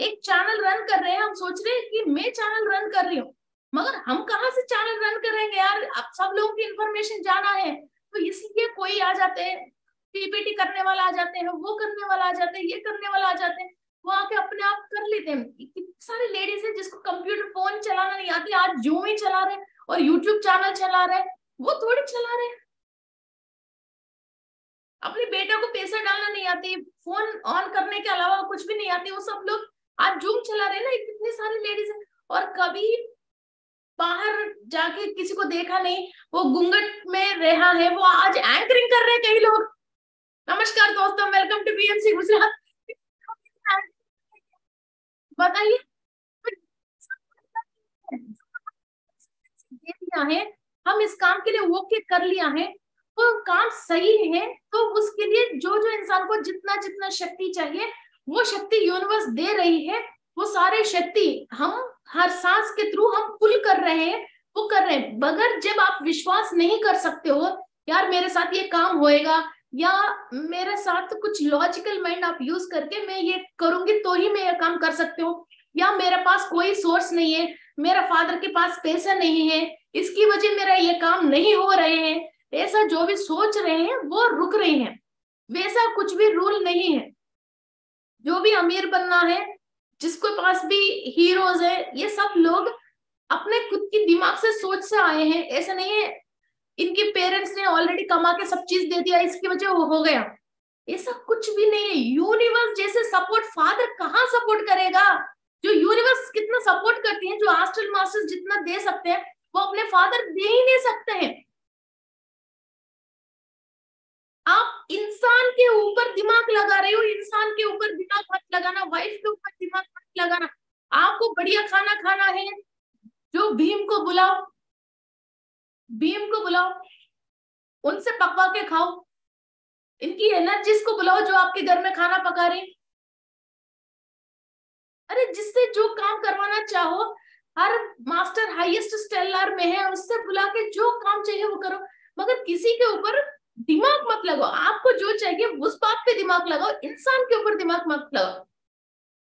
एक चैनल रन कर रहे हैं, हम सोच रहे हैं कि मैं चैनल रन कर रही हूँ। मगर हम कहा से चैनल रन करेंगे यार? अब सब लोगों की इंफॉर्मेशन जाना है। तो इसलिए कोई आ जाते हैं पीपीटी करने वाला आ जाते हैं, वो करने वाला आ जाते हैं, ये करने वाला आ जाते हैं। वो आके अपने आप कर लेते हैं। कितने सारे लेडीज़ है जिसको कंप्यूटर फ़ोन चलाना नहीं आती, आज जूम ही चला रहे और यूट्यूब चैनल चला रहे वो थोड़ी चला रहे अपने बेटा को पैसा डालना नहीं आती फ़ोन ऑन करने के अलावा कुछ भी नहीं आती, वो सब लोग आज जूम चला रहे ना, इतने सारे लेडीज़ है। और कभी बाहर जाके किसी को देखा नहीं, वो गुंगट में रहा है, वो आज एंकरिंग कर रहे कई लोग। नमस्कार दोस्तों वेलकम टू बीएमसी गुजरात बताइए। है, हम इस काम के लिए वो कर लिया है। तो काम सही है तो उसके लिए जो जो इंसान को जितना जितना शक्ति चाहिए, वो शक्ति यूनिवर्स दे रही है, वो सारे शक्ति हम हर सांस के थ्रू हम पुल कर रहे हैं, वो कर रहे हैं। मगर जब आप विश्वास नहीं कर सकते हो, यार मेरे साथ ये काम होएगा, या मेरे साथ कुछ लॉजिकल माइंड आप यूज़ करके मैं ये करूँगी तो ही मैं ये काम कर सकती हूँ। या मेरे पास कोई सोर्स नहीं है, मेरा फादर के पास पैसा नहीं है, इसकी वजह मेरा ये काम नहीं हो रहे हैं। ऐसा जो भी सोच रहे हैं, वो रुक रहे हैं। वैसा कुछ भी रूल नहीं है। जो भी अमीर बनना है, जिसके पास भी हीरोज है, ये सब लोग अपने खुद की दिमाग से सोच से आए हैं। ऐसा नहीं है, इनके पेरेंट्स ने ऑलरेडी कमा के सब चीज़ दे दिया, इसकी वजह हो गया। ऐसा कुछ भी नहीं है। यूनिवर्स जैसे सपोर्ट फादर कहाँ सपोर्ट करेगा? जो यूनिवर्स कितना सपोर्ट करती है, जो आस्ट्रल मास्टर्स जितना दे सकते हैं, वो अपने फादर दे ही नहीं सकते हैं। आप इंसान के ऊपर दिमाग लगा रहे हो, इंसान के ऊपर दिमाग मत लगाना वाइफ के ऊपर दिमाग मत लगाना। आपको बढ़िया खाना खाना है, जो भीम को बुलाओ, भीम को बुलाओ, उनसे पकवा के खाओ। इनकी एनर्जीज को बुलाओ जो आपके घर में खाना पका रहे। अरे जिससे जो काम करवाना चाहो, हर मास्टर हाईएस्ट स्टेलर में है, उससे बुला के जो काम चाहिए वो करो। मगर किसी के ऊपर दिमाग मत लगाओ। आपको जो चाहिए, उस बात पे दिमाग लगाओ। इंसान के ऊपर दिमाग मत लगाओ।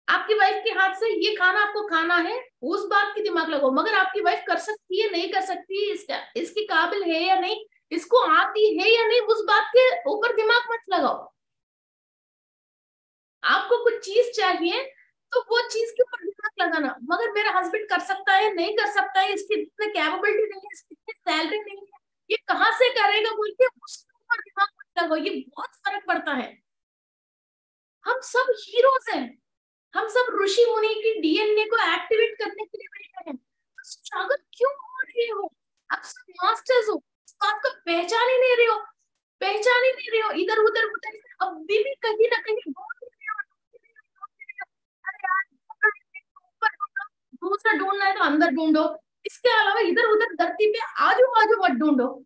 आपकी वाइफ के हाथ से ये खाना आपको खाना है, उस बात की दिमाग लगाओ। मगर आपकी वाइफ कर सकती है, नहीं कर सकती है, इसका, इसकी काबिल है या नहीं, इसको आती है या नहीं, उस बात के ऊपर दिमाग मत लगाओ। आपको कुछ चीज़ चाहिए तो वो चीज़ के ऊपर दिमाग लगाना। मगर मेरा हस्बैंड कर सकता है, नहीं कर सकता है, इसकी इतनी कैपेबिलिटी नहीं है, इसकी इतनी सैलरी नहीं है, ये कहाँ से करेगा बोल के उसके ऊपर दिमाग मत लगाओ ये बहुत फ़र्क पड़ता है। हम सब हीरोज हैं। हम सब ऋषि मुनि की डीएनए को एक्टिवेट करने के लिए बैठे हैं। स्ट्रगल क्यों हो रहे हो? आप सब मास्टर्स हो। आपको पहचान ही नहीं रहे हो। पहचान ही नहीं रहे हो। इधर, उधर उधर। अभी भी कहीं ना कहीं दूसरा ढूंढना है तो अंदर ढूंढो। इसके अलावा इधर, उधर धरती पे आजू बाजू मत ढूंढो।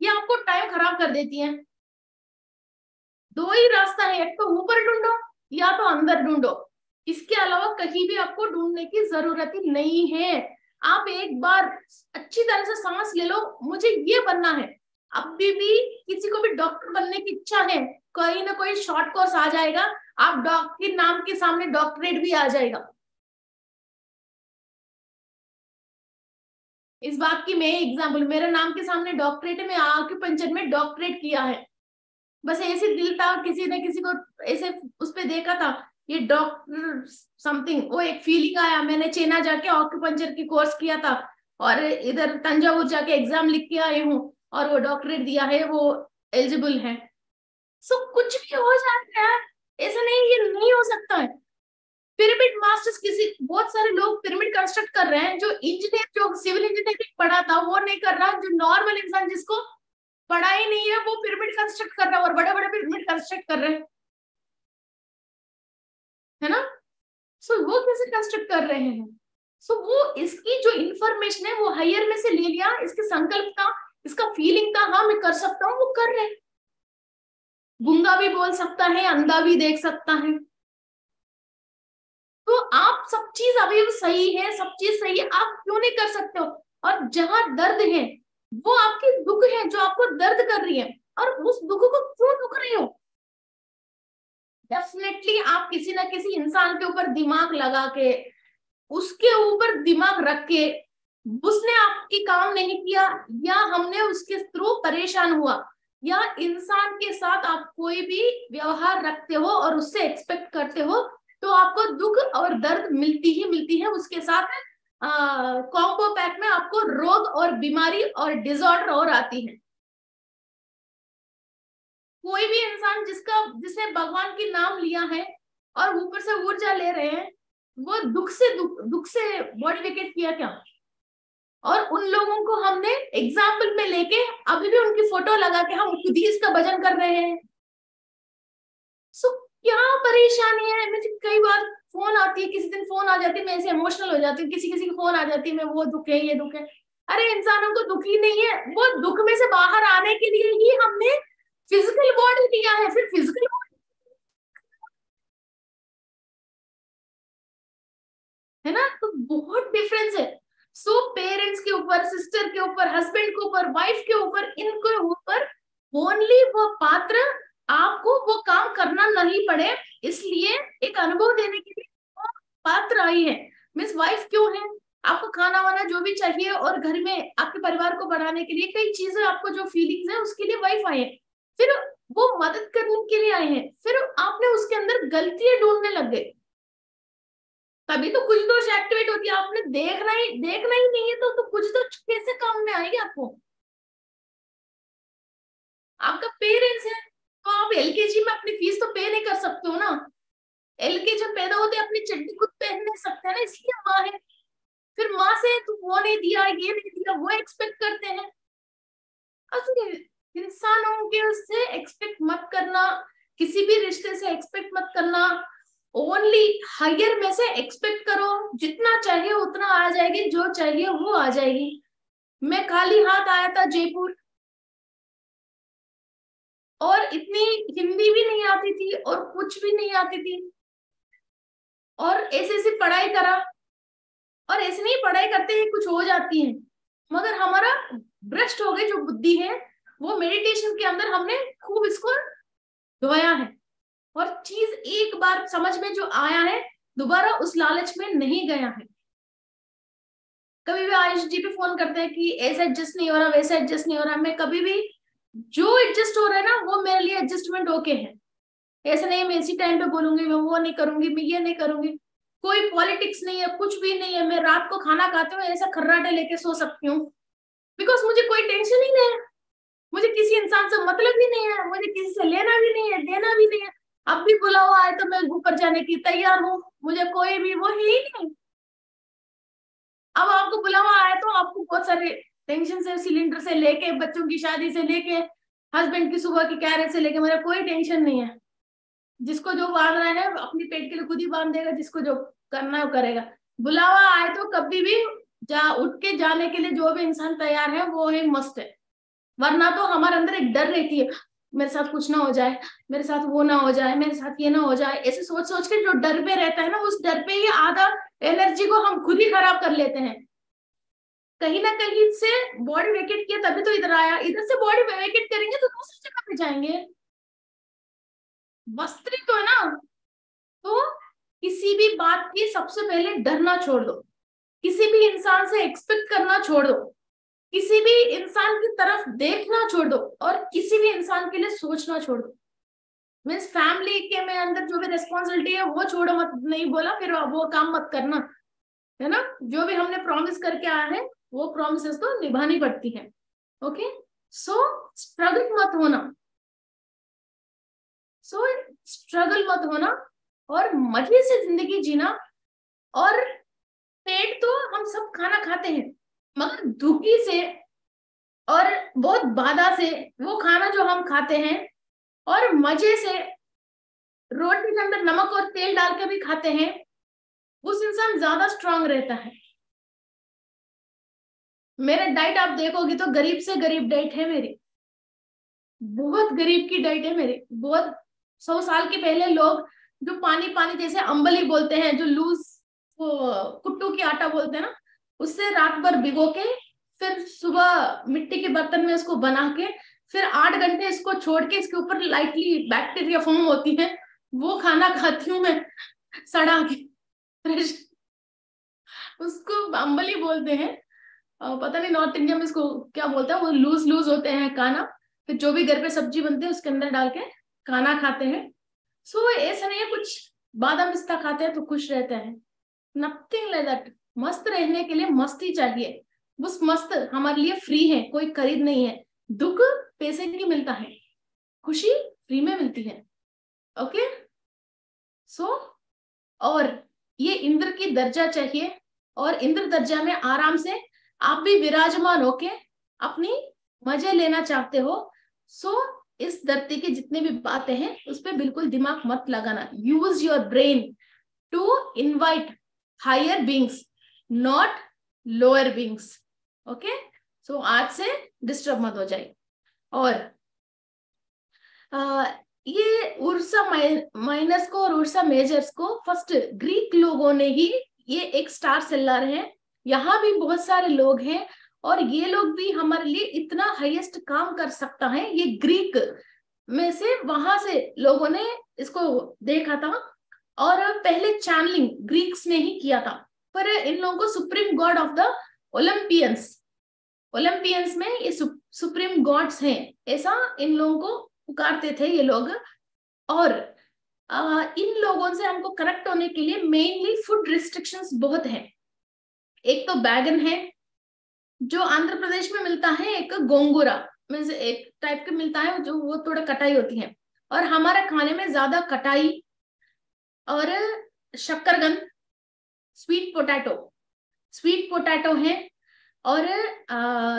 ये आपको टाइम खराब कर देती है। दो ही रास्ता है, एक तो ऊपर ढूंढो, या तो अंदर ढूंढो। इसके अलावा कहीं भी आपको ढूँढने की ज़रूरत ही नहीं है। आप एक बार अच्छी तरह से सांस ले लो, मुझे ये बनना है। अभी भी किसी को भी डॉक्टर बनने की इच्छा है कोई ना कोई शॉर्ट कोर्स आ जाएगा, आप डॉक्टर नाम के सामने डॉक्टरेट भी आ जाएगा। इस बात की मैं एग्ज़ाम्पल मेरे नाम के सामने डॉक्टरेट में आक्यूपंचर में डॉक्टरेट किया है। बस ऐसे दिल था, किसी ने किसी को ऐसे उस पर देखा था, ये डॉक्टर समथिंग वो एक फीलिंग आया। मैंने चेना जाके ऑक्यूपंचर की कोर्स किया था और इधर तंजावुर जाके एग्ज़ाम लिख के आई हूँ और वो डॉक्टरेट दिया है, वो एलिजिबल है। सो कुछ भी हो जाता है, ऐसा नहीं ये नहीं हो सकता है। पिरामिड मास्टर्स किसी बहुत सारे लोग पिरामिड कंस्ट्रक्ट कर रहे हैं जो इंजीनियर जो सिविल इंजीनियरिंग पढ़ा था वो नहीं कर रहा जो नॉर्मल इंसान जिसको पढ़ा ही नहीं है वो पिरामिड कंस्ट्रक्ट कर रहा है और बड़े बड़े पिरामिड कंस्ट्रक्ट कर रहे हैं। है ना? सो so, वो कैसे कंस्ट्रक्ट कर रहे हैं? सो so, वो इसकी जो इंफॉर्मेशन है वो हायर में से ले लिया इसके संकल्प का इसका फीलिंग था हाँ मैं कर सकता हूँ वो कर रहे हैं। गुंगा भी बोल सकता है अंधा भी देख सकता है। तो आप सब चीज़ अभी भी सही है, सब चीज़ सही है, आप क्यों नहीं कर सकते हो? और जहाँ दर्द है, वो आपकी दुख है, जो आपको दर्द कर रही है, और उस दुख को क्यों दुख रही हो? डेफिनेटली आप किसी ना किसी इंसान के ऊपर दिमाग लगा के, उसके ऊपर दिमाग रख के, उसने आपकी काम नहीं किया, या हमने उसके थ्रू परेशान हुआ, या इंसान के साथ आप कोई भी व्यवहार रखते हो और उससे एक्सपेक्ट करते हो तो आपको दुख और दर्द मिलती ही मिलती है उसके साथ कॉम्बो पैक में आपको रोग और बीमारी और डिजॉर्डर और आती है। कोई भी इंसान जिसका जिसने भगवान की नाम लिया है और ऊपर से ऊर्जा ले रहे हैं, वो दुख से दुख दुख से मोटिवेटेड किया क्या? और उन लोगों को हमने एग्ज़ाम्पल में लेके अभी भी उनकी फ़ोटो लगा के हम खुद ही इसका भजन कर रहे हैं। क्या परेशानी है मुझे कई बार फ़ोन आती है किसी दिन फ़ोन आ जाती है मैं ऐसे इमोशनल हो जाती हूँ किसी किसी की फ़ोन आ जाती है मैं वो दुख है ये दुख है। अरे इंसानों को दुख नहीं है वो दुख में से बाहर आने के लिए ही हमने फ़िज़िकल बॉडी लिया है फिर फ़िज़िकल है ना? तो बहुत डिफरेंस है। सो so, पेरेंट्स के ऊपर सिस्टर के ऊपर हस्बैंड के ऊपर वाइफ के ऊपर इनके ऊपर ओनली वो पात्र आपको वो काम करना नहीं पड़े इसलिए एक अनुभव देने के लिए वो पात्र आई है। मीन्स वाइफ क्यों है? आपको खाना वाना जो भी चाहिए और घर में आपके परिवार को बढ़ाने के लिए कई चीज़ें आपको जो फीलिंग्स है उसके लिए वाइफ आए फिर वो मदद करने के लिए आए हैं। फिर आपने उसके अंदर गलतियाँ ढूँढने लग गए। तभी तो कुछ दोष एक्टिवेट होती है। आपने देखना ही देखना ही नहीं है तो, तो कुछ तो कैसे काम में आएगी आपको? आपका पेरेंट्स है। तो आप एलकेजी में अपनी फ़ीस तो पे नहीं कर सकते हो ना। एलके जब पैदा होते अपनी चड्डी खुद पहन नहीं सकते ना, इसलिए माँ है। फिर माँ से तू वो नहीं दिया, ये नहीं दिया, वो एक्सपेक्ट करते हैं। इंसानों के उससे एक्सपेक्ट मत करना, किसी भी रिश्ते से एक्सपेक्ट मत करना। ओनली हायर में से एक्सपेक्ट करो, जितना चाहिए उतना आ जाएगी, जो चाहिए वो आ जाएगी। मैं खाली हाथ आया था जयपुर और इतनी हिंदी भी नहीं आती थी और कुछ भी नहीं आती थी। और ऐसे ऐसी पढ़ाई करा। और ऐसे नहीं, पढ़ाई करते ही कुछ हो जाती है। मगर हमारा भ्रष्ट हो गई जो बुद्धि है, वो मेडिटेशन के अंदर हमने खूब इसको धोया है। और चीज़ एक बार समझ में जो आया है, दोबारा उस लालच में नहीं गया है। कभी भी आयुष जी पे फ़ोन करते हैं कि ऐसा एडजस्ट नहीं हो रहा, वैसा एडजस्ट नहीं हो रहा। मैं कभी भी जो एडजस्ट हो रहा है ना, वो मेरे लिए एडजस्टमेंट ओके है। ऐसा नहीं मैं इसी टाइम पे बोलूँगी, मैं वो नहीं करूँगी, मैं ये नहीं करूँगी। कोई पॉलिटिक्स नहीं है, कुछ भी नहीं है, मैं रात को खाना खाते हुए ऐसा खर्राटे लेके सो सकती हूँ। बिकॉज़ मुझे कोई टेंशन ही नहीं है। मुझे किसी इंसान से मतलब भी नहीं है, मुझे किसी से लेना भी नहीं है, देना भी नहीं है। अब भी बुलावा आए तो मैं ऊपर जाने की तैयार हूँ, मुझे कोई भी वो है ही नहीं। अब आपको बुलावा आया तो आपको बहुत सारे टेंशन से सिलेंडर से लेके, बच्चों की शादी से लेके, हस्बैंड की सुबह की कैरेज से लेके, मेरा कोई टेंशन नहीं है। जिसको जो बांधना है, अपनी पेट के लिए खुद ही बाँध देगा, जिसको जो करना है वो करेगा। बुलावा आए तो कभी भी जा, उठ के जाने के लिए जो भी इंसान तैयार है, वो है मस्त है। वरना तो हमारे अंदर एक डर रहती है, मेरे साथ कुछ ना हो जाए, मेरे साथ वो ना हो जाए, मेरे साथ ये ना हो जाए। ऐसे सोच सोच के जो डर पे रहता है ना, उस डर पे ही आधा एनर्जी को हम खुद ही खराब कर लेते हैं। कहीं ना कहीं से बॉडी वेकेट किया, तभी तो इधर आया। इधर से बॉडी वेकेट करेंगे तो दूसरी जगह पे जाएँगे। वस्त्री तो है ना तो किसी भी बात की सबसे पहले डरना छोड़ दो। किसी भी इंसान से एक्सपेक्ट करना छोड़ दो। किसी भी इंसान की तरफ़ देखना छोड़ दो और किसी भी इंसान के लिए सोचना छोड़ दो। मीन्स फैमिली के में अंदर जो भी रिस्पॉन्सिबिलिटी है, वो छोड़ो मत, नहीं बोला, फिर वो काम मत करना। है ना? जो भी हमने प्रॉमिस करके आया है वो प्रोमिस तो निभानी पड़ती है। ओके सो स्ट्रगल मत होना। सो so, स्ट्रगल मत होना और मज़े से ज़िंदगी जीना और पेट तो हम सब खाना खाते हैं मगर दुखी से और बहुत बाधा से वो खाना जो हम खाते हैं और मज़े से रोटी के अंदर नमक और तेल डाल के भी खाते हैं उस इंसान ज़्यादा स्ट्रांग रहता है। मेरा डाइट आप देखोगे तो गरीब से गरीब डाइट है मेरी। बहुत गरीब की डाइट है मेरी। बहुत सौ साल के पहले लोग जो पानी पानी जैसे अम्बली बोलते हैं, जो लूज कुट्टू की आटा बोलते हैं ना, उससे रात भर भिगो के फिर सुबह मिट्टी के बर्तन में उसको बना के फिर आठ घंटे इसको छोड़ के इसके ऊपर लाइटली बैक्टीरिया फॉर्म होती है, वो खाना खाती हूँ मैं, सड़ा के फ्रेश उसको अम्बली बोलते हैं। पता नहीं नॉर्थ इंडिया में इसको क्या बोलते हैं वो लूज लूज होते हैं खाना। फिर जो भी घर पे सब्ज़ी बनते हैं उसके अंदर डाल के खाना खाते हैं। सो ऐसा नहीं है कुछ बादाम पिस्ता खाते हैं तो खुश रहते हैं। नथिंग लाइक दैट मस्त रहने के लिए मस्ती चाहिए। बस मस्त हमारे लिए फ्री है कोई खरीद नहीं है। दुख पैसे की मिलता है खुशी फ्री में मिलती है। ओके सो so, और ये इंद्र की दर्जा चाहिए और इंद्र दर्जा में आराम से आप भी विराजमान होके अपनी मज़े लेना चाहते हो सो इस धरती की जितनी भी बातें हैं उस पर बिल्कुल दिमाग मत लगाना। Use your brain to invite higher beings not lower beings okay so आज से डिस्टर्ब मत हो जाए और आ, ये उर्सा माइनस को और उर्सा मेजर्स को फ़र्स्ट ग्रीक लोगों ने ही ये एक स्टार सेलर है। यहाँ भी बहुत सारे लोग हैं और ये लोग भी हमारे लिए इतना हाईएस्ट काम कर सकता है ये ग्रीक में से वहाँ से लोगों ने इसको देखा था और पहले चैनलिंग ग्रीक्स ने ही किया था। पर इन लोगों को supreme god of the Olympians Olympians में ये सु, सुप्रीम गॉड्स हैं ऐसा इन लोगों को पुकारते थे ये लोग। और आ, इन लोगों से हमको करेक्ट होने के लिए मेनली फ़ूड रिस्ट्रिक्शंस बहुत हैं। एक तो बैगन है, जो आंध्र प्रदेश में मिलता है, एक गोंगुरा, मीन्स एक टाइप के मिलता है, जो वो थोड़ा कटाई होती है। और हमारे खाने में ज़्यादा कटाई और शक्करगंद स्वीट पोटैटो स्वीट पोटैटो है। और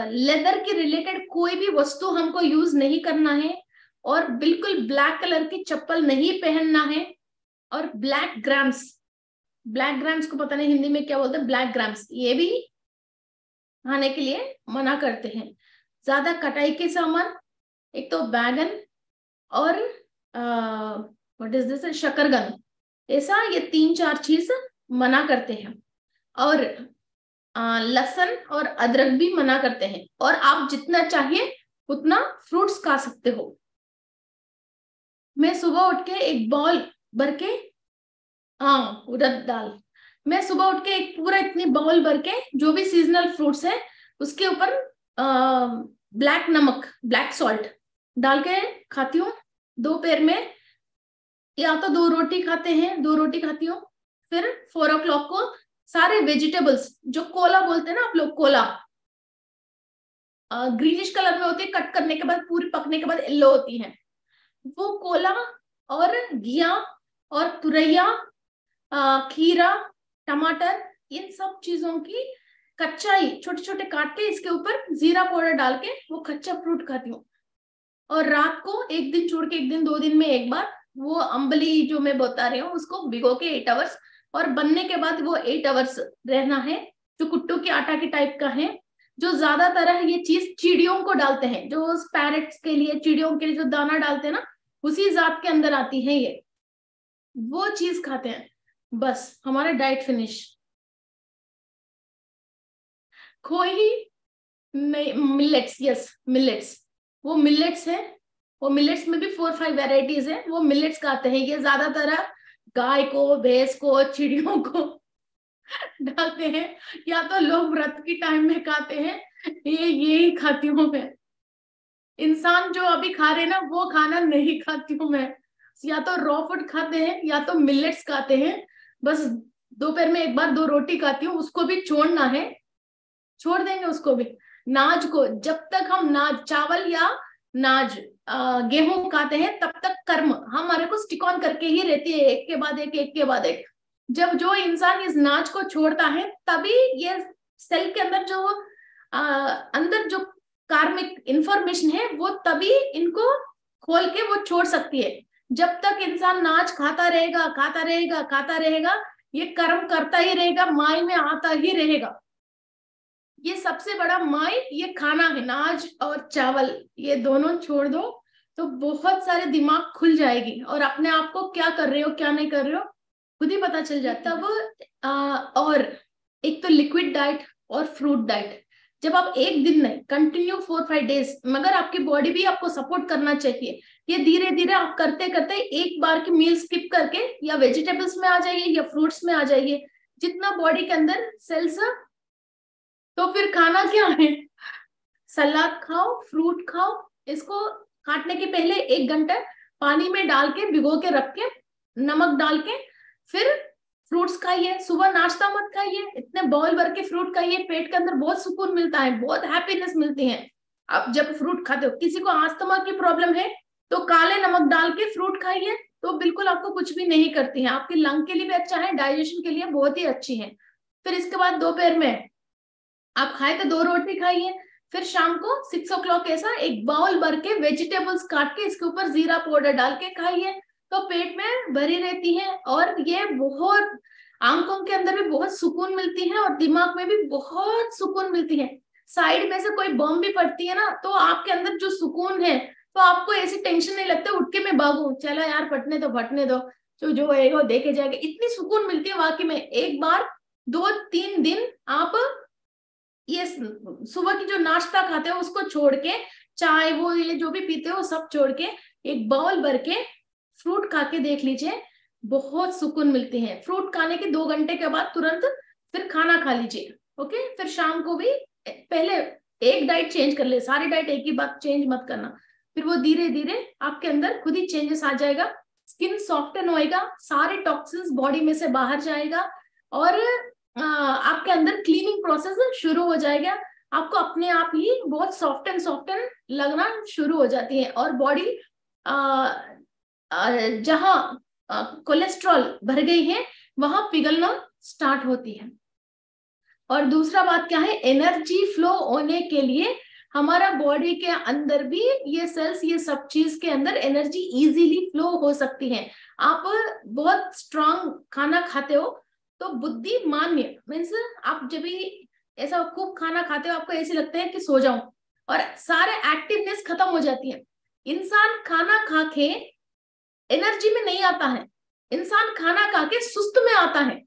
लेदर के रिलेटेड कोई भी वस्तु हमको यूज़ नहीं करना है और बिल्कुल ब्लैक कलर की चप्पल नहीं पहनना है और ब्लैक ग्राम्स ब्लैक ग्राम्स को पता नहीं, हिंदी में क्या बोलते हैं? ब्लैक ग्राम्स ये भी खाने के लिए मना करते हैं। ज़्यादा कटाई के सामान, एक तो बैगन और व्हाट इज़ दिस शकरगंद ऐसा ये तीन चार चीज़ मना करते हैं। और लहसन और अदरक भी मना करते हैं। और आप जितना चाहिए, उतना फ्रूट्स खा सकते हो। मैं सुबह उठ के एक बॉल भर के हाँ उड़द दाल। मैं सुबह उठ के एक पूरा इतनी बाउल भर के जो भी सीजनल फ्रूट्स है, उसके ऊपर ब्लैक नमक ब्लैक सॉल्ट डाल के खाती हूँ। दो दोपहर में या तो दो रोटी खाते हैं, दो रोटी खाती हूँ। फिर फोर ओ क्लॉक को सारे वेजिटेबल्स जो कोला बोलते हैं ना आप लोग, कोला ग्रीनिश कलर में होती है कट करने के बाद, पूरी पकने के बाद येल्लो होती है। वो कोला और घिया और तुरैया खीरा, टमाटर, इन सब चीज़ों की कच्चाई छोटे छोटे काट के इसके ऊपर जीरा पाउडर डाल के वो कच्चा फ्रूट खाती हूँ। और रात को एक दिन छोड़ के एक दिन, दो दिन में एक बार वो अम्बली जो मैं बता रही हूँ, उसको भिगो के एट आवर्स और बनने के बाद वो एट आवर्स रहना है, जो कुट्टू के आटा के टाइप का है, जो ज़्यादातर है ये चीज़ चिड़ियों को डालते हैं, जो पैरेट्स के लिए, चिड़ियों के लिए जो दाना डालते हैं ना, उसी जात के अंदर आती है ये। वो चीज़ खाते हैं। बस, हमारा डाइट फिनिश खोई मिलेट्स यस मिलेट्स वो मिलेट्स है, वो मिलेट्स में भी फोर फाइव वेराइटीज है. वो मिलेट्स खाते हैं, ये ज़्यादातर गाय को, भैंस को, चिड़ियों को डालते हैं। या तो लोग व्रत की टाइम में खाते हैं, ये यही खाती हूँ मैं। इंसान जो अभी खा रहे ना, वो खाना नहीं खाती हूँ मैं। या तो रॉ फ़ूड खाते हैं, या तो मिलेट्स खाते हैं। बस दोपहर में एक बार दो रोटी खाती हूँ उसको भी छोड़ना है। छोड़ देंगे उसको भी। नाज को जब तक हम नाज चावल या नाज गेहूँ खाते हैं तब तक कर्म हमारे को स्टिक ऑन करके ही रहती है एक के बाद एक एक के बाद एक। जब जो इंसान इस नाच को छोड़ता है तभी ये सेल के अंदर जो आ, अंदर जो कार्मिक इंफॉर्मेशन है वो तभी इनको खोल के वो छोड़ सकती है। जब तक इंसान नाच खाता रहेगा खाता रहेगा खाता रहेगा ये कर्म करता ही रहेगा माई में आता ही रहेगा। ये सबसे बड़ा माई ये खाना है नाच और चावल ये दोनों छोड़ दो तो बहुत सारे दिमाग खुल जाएगी। और अपने आप को क्या कर रहे हो क्या नहीं कर रहे हो खुद ही पता चल जाता तब और एक तो लिक्विड डाइट और फ्रूट डाइट जब आप एक दिन नहीं कंटिन्यू फोर फाइव डेज़ मगर आपकी बॉडी भी आपको सपोर्ट करना चाहिए। ये धीरे धीरे आप करते करते एक बार की मील स्किप करके या वेजिटेबल्स में आ जाइए या फ्रूट्स में आ जाइए। जितना बॉडी के अंदर सेल्स तो फिर खाना क्या है? सलाद खाओ फ्रूट खाओ, इसको काटने के पहले एक घंटा पानी में डाल के, भिगो के रख के, नमक डाल के, फिर फ्रूट्स खाइए सुबह नाश्ता मत खाइए, इतने बॉल भर के फ्रूट खाइए, पेट के अंदर बहुत सुकून मिलता है, बहुत हैप्पीनेस मिलती है। आप जब फ्रूट खाते हो, किसी को आस्थमा की प्रॉब्लम है तो काले नमक डाल के फ्रूट खाइए तो बिल्कुल आपको कुछ भी नहीं करती है। आपके लंग के लिए भी अच्छा है डाइजेशन के लिए बहुत ही अच्छी है। फिर इसके बाद दोपहर में, आप खाए तो दो रोटी खाइए, फिर शाम को सिक्स ओ क्लॉक ऐसा एक बाउल भर के वेजिटेबल्स काट के इसके ऊपर जीरा पाउडर डाल के खाइए तो पेट में भरी रहती है और ये बहुत, आँखों के अंदर भी बहुत सुकून मिलती है और दिमाग में भी बहुत सुकून मिलती है। साइड में से कोई बम भी पड़ती है ना तो आपके अंदर जो सुकून है तो आपको ऐसी टेंशन नहीं लगता, उठ के मैं भागू, चलो यार पटने दो पटने दो। जो जो है वो देखे जाएगा। इतनी सुकून मिलती है वाकई में। एक बार, दो, तीन दिन आप ये सुबह की जो नाश्ता खाते हो, उसको छोड़ के, चाय वो, ये जो भी पीते हो, सब छोड़ के, एक बाउल भर के फ्रूट खा के देख लीजिए, बहुत सुकून मिलती है। फ्रूट खाने के दो घंटे के बाद तुरंत फिर खाना खा लीजिए, ओके? फिर शाम को भी पहले एक डाइट चेंज कर ले, सारी डाइट एक ही बात चेंज मत करना। फिर वो धीरे धीरे आपके अंदर खुद ही चेंजेस आ जाएगा। स्किन सॉफ्टन होएगा, सारे टॉक्सिन्स बॉडी में से बाहर जाएगा और आपके अंदर क्लीनिंग प्रोसेस शुरू हो जाएगा। आपको अपने आप ही बहुत सॉफ्ट एंड सॉफ्ट एंड लगना शुरू हो जाती है और बॉडी जहाँ कोलेस्ट्रॉल भर गई है, वहाँ पिघलना स्टार्ट होती है। और दूसरा बात क्या है? एनर्जी फ्लो होने के लिए हमारा बॉडी के अंदर भी ये सेल्स ये सब चीज़ के अंदर एनर्जी इजीली फ्लो हो सकती है। आप बहुत स्ट्रांग खाना खाते हो तो बुद्धि मान्य मीन्स आप जब भी ऐसा खूब खाना खाते हो, आपको ऐसे लगता है कि सो जाऊँ, और सारे एक्टिवनेस खत्म हो जाती है। इंसान खाना खा के एनर्जी में नहीं आता है। इंसान खाना खा के सुस्त में आता है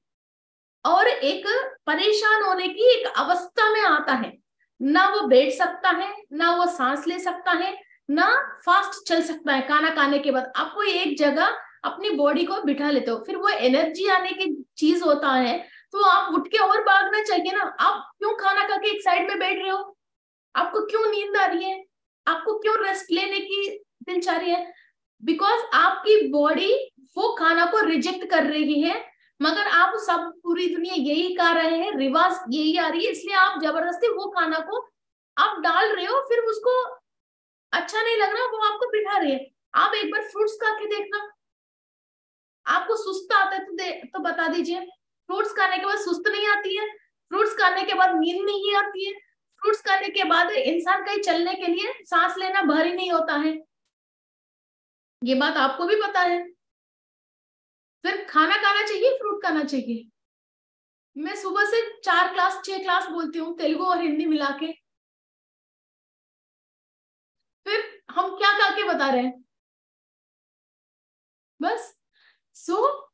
और एक परेशान होने की एक अवस्था में आता है। ना वो बैठ सकता है, ना वो सांस ले सकता है, ना फास्ट चल सकता है। खाना खाने के बाद आप आपको एक जगह अपनी बॉडी को बिठा लेते हो, फिर वो एनर्जी आने की चीज़ होता है तो आप उठ के और भागना चाहिए ना। आप क्यों खाना खा के एक साइड में बैठ रहे हो? आपको क्यों नींद आ रही है? आपको क्यों रेस्ट लेने की दिल चाह रही है? बिकॉज़ आपकी बॉडी वो खाना को रिजेक्ट कर रही है, मगर आप सब पूरी दुनिया यही कर रहे हैं, रिवाज यही आ रही है, इसलिए आप ज़बरदस्ती वो खाना को आप डाल रहे हो, फिर उसको अच्छा नहीं लग रहा, वो आपको बिठा रही है। आप एक बार फ्रूट्स खा के देखना। आपको सुस्त आता है तो दे तो बता दीजिए। फ्रूट्स खाने के बाद सुस्त नहीं आती है फ्रूट्स खाने के बाद नींद नहीं आती है फ्रूट्स खाने के बाद इंसान कहीं चलने के लिए सांस लेना भारी नहीं होता है। ये बात आपको भी पता है। फिर खाना खाना चाहिए फ्रूट खाना चाहिए। मैं सुबह से चार क्लास छह क्लास बोलती हूँ तेलुगु और हिंदी मिला के। फिर हम क्या खा के बता रहे हैं? बस। सो so,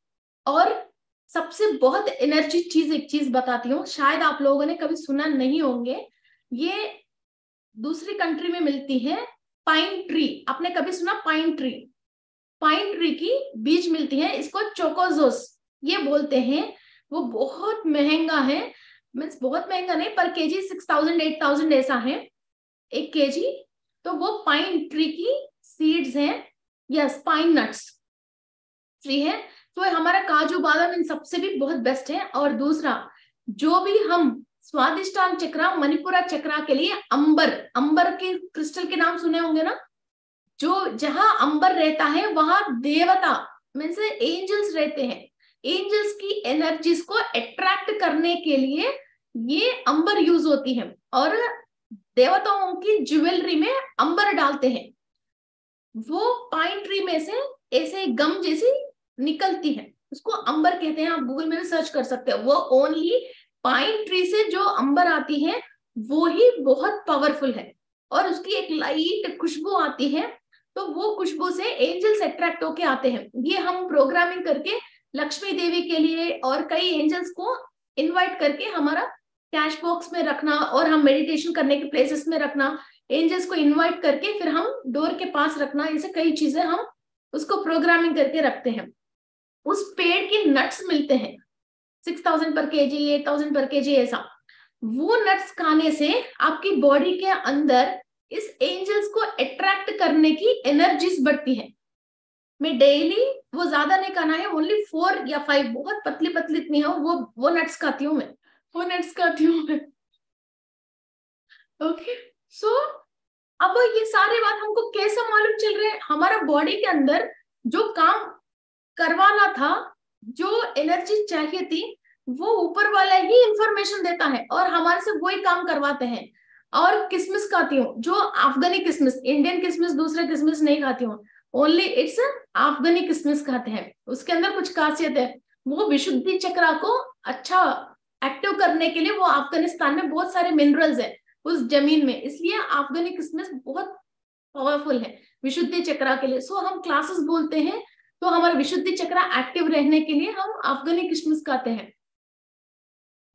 और सबसे बहुत एनर्जी चीज़ एक चीज़ बताती हूँ शायद आप लोगों ने कभी सुना नहीं होंगे। ये दूसरी कंट्री में मिलती है पाइन ट्री आपने कभी सुना पाइन ट्री पाइन ट्री की बीज मिलती है, इसको चोकोजोस ये बोलते हैं। वो बहुत महँगा है, मीन्स बहुत महँगा नहीं, पर KG six thousand, eight thousand ऐसा है, एक केजी। तो वो पाइन ट्री की सीड्स हैं, यस, पाइन नट्स ट्री है। तो हमारा काजू बादाम इन सबसे भी बहुत बेस्ट है। और दूसरा, जो भी हम स्वादिष्टान चक्रा, मणिपुरा चक्रा के लिए अंबर अंबर के क्रिस्टल के नाम सुने होंगे ना? जो जहाँ अंबर रहता है, वहाँ देवता मीन्स एंजल्स रहते हैं। एंजल्स की एनर्जीज को अट्रैक्ट करने के लिए ये अंबर यूज़ होती है और देवताओं की ज्वेलरी में अंबर डालते हैं। वो पाइन ट्री में से ऐसे गम जैसी निकलती है। उसको अंबर कहते हैं, आप गूगल में भी सर्च कर सकते हैं। वो ओनली पाइन ट्री से जो अंबर आती है, वो ही बहुत पावरफुल है। और उसकी एक लाइट खुशबू आती है तो वो खुशबू से एंजल्स अट्रैक्ट होके आते हैं। ये हम प्रोग्रामिंग करके लक्ष्मी देवी के लिए और कई एंजल्स को इनवाइट करके हमारा कैश बॉक्स में रखना और हम मेडिटेशन करने के प्लेसेस में रखना एंजल्स को इनवाइट करके फिर हम डोर के पास रखना, ऐसे कई चीज़ें हम उसको प्रोग्रामिंग करके रखते हैं। उस पेड़ के नट्स मिलते हैं। सिक्स थाउज़ेंड पर के जी एट थाउज़ेंड पर के जी ऐसा। वो नट्स खाने से आपकी बॉडी के अंदर इस एंजल्स को अट्रैक्ट करने की एनर्जीज बढ़ती है। मैं डेली वो ज़्यादा नहीं खाना है ओनली फोर या फाइव बहुत पतली पतली इतनी है, वो वो नट्स खाती हूँ मैं। वो नट्स खाती हूँ मैं। ओके सो अब ये सारे बात हमको कैसे मालूम चल रहे हैं? हमारा बॉडी के अंदर जो काम करवाना था, जो एनर्जी चाहिए थी, वो ऊपर वाला ही इंफॉर्मेशन देता है और हमारे से वही काम करवाते हैं। और किसमिस खाती हूँ? जो अफगानी किसमिस, इंडियन किसमिस, दूसरे किसमिस नहीं खाती हूँ। ओनली इट्स अफगानी किसमिस खाते हैं। उसके अंदर कुछ खासियत है। वो विशुद्धि चक्रा को अच्छा एक्टिव करने के लिए वो अफ़गानिस्तान में बहुत सारे मिनरल्स है, उस ज़मीन में। इसलिए अफगानी किसमिस बहुत पावरफुल है विशुद्धि चक्रा के लिए। सो हम क्लासेस बोलते हैं तो हमारा विशुद्धि चक्रा एक्टिव रहने के लिए हम अफगानी किशमिश खाते हैं।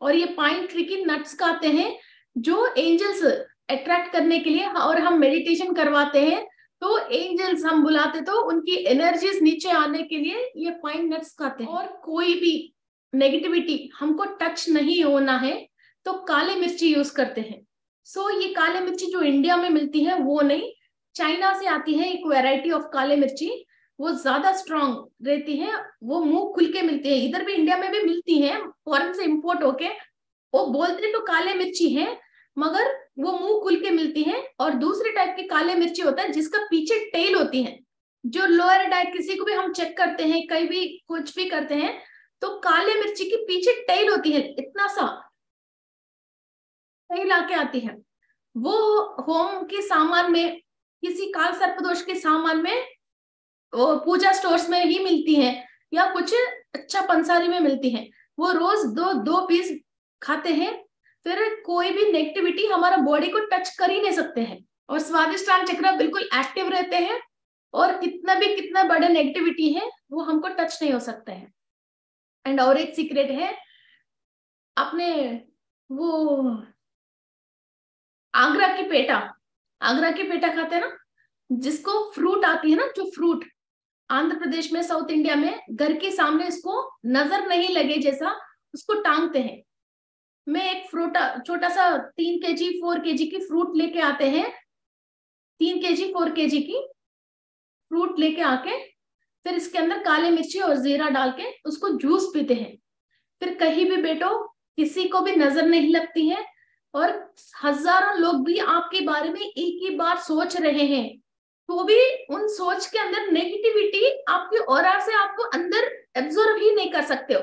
और ये पाइन ट्री की नट्स खाते हैं जो एंजल्स अट्रैक्ट करने के लिए और हम मेडिटेशन करवाते हैं तो एंजल्स हम बुलाते तो उनकी एनर्जीज नीचे आने के लिए ये पाइन नट्स खाते हैं। और कोई भी नेगेटिविटी हमको टच नहीं होना है तो काले मिर्ची यूज़ करते हैं। सो ये काले मिर्ची जो इंडिया में मिलती है, वो नहीं चाइना से आती है एक वेराइटी ऑफ़ काले मिर्ची, वो ज़्यादा स्ट्रांग रहती है, वो मुँह खुल के मिलती है। इधर भी इंडिया में भी मिलती है फॉरन से इम्पोर्ट होके वो बोलते तो काले मिर्ची है, मगर वो मुँह खुल के मिलती है, और दूसरे टाइप के काले मिर्ची होता है, जिसका पीछे टेल होती है। जो लोअर डाइट किसी को भी हम चेक करते हैं, कहीं भी कुछ भी करते हैं तो काले मिर्ची की पीछे टेल होती है, इतना सा टेल आके आती है। वो होम के सामान में, किसी काल सर्पदोष के सामान में, वो पूजा स्टोर्स में ही मिलती है, या कुछ अच्छा पंसारी में मिलती है। वो रोज दो दो पीस खाते हैं, फिर कोई भी नेगेटिविटी हमारा बॉडी को टच कर ही नहीं सकते हैं। और स्वादिष्टान चक्र बिल्कुल एक्टिव रहते हैं, और कितना भी कितना बड़े नेगेटिविटी है, वो हमको टच नहीं हो सकते हैं। एंड और एक सीक्रेट है अपने वो आगरा की पेटा, आगरा की पेटा खाते हैं ना, जिसको फ्रूट आती है ना, जो फ्रूट आंध्र प्रदेश में साउथ इंडिया में, घर के सामने इसको नज़र नहीं लगे जैसा उसको टांगते हैं। मैं एक फ्रूट छोटा सा तीन के जी फोर के जी की फ्रूट लेके आते हैं। तीन के जी फोर के जी की फ्रूट लेके आके, फिर इसके अंदर काले मिर्ची और जीरा डाल के उसको जूस पीते हैं। फिर कहीं भी बैठो, किसी को भी नज़र नहीं लगती है और हज़ारों लोग भी आपके बारे में एक ही बार सोच रहे हैं। तो भी उन सोच के अंदर नेगेटिविटी आपके और से आपको अंदर एब्जॉर्व ही नहीं कर सकते हो।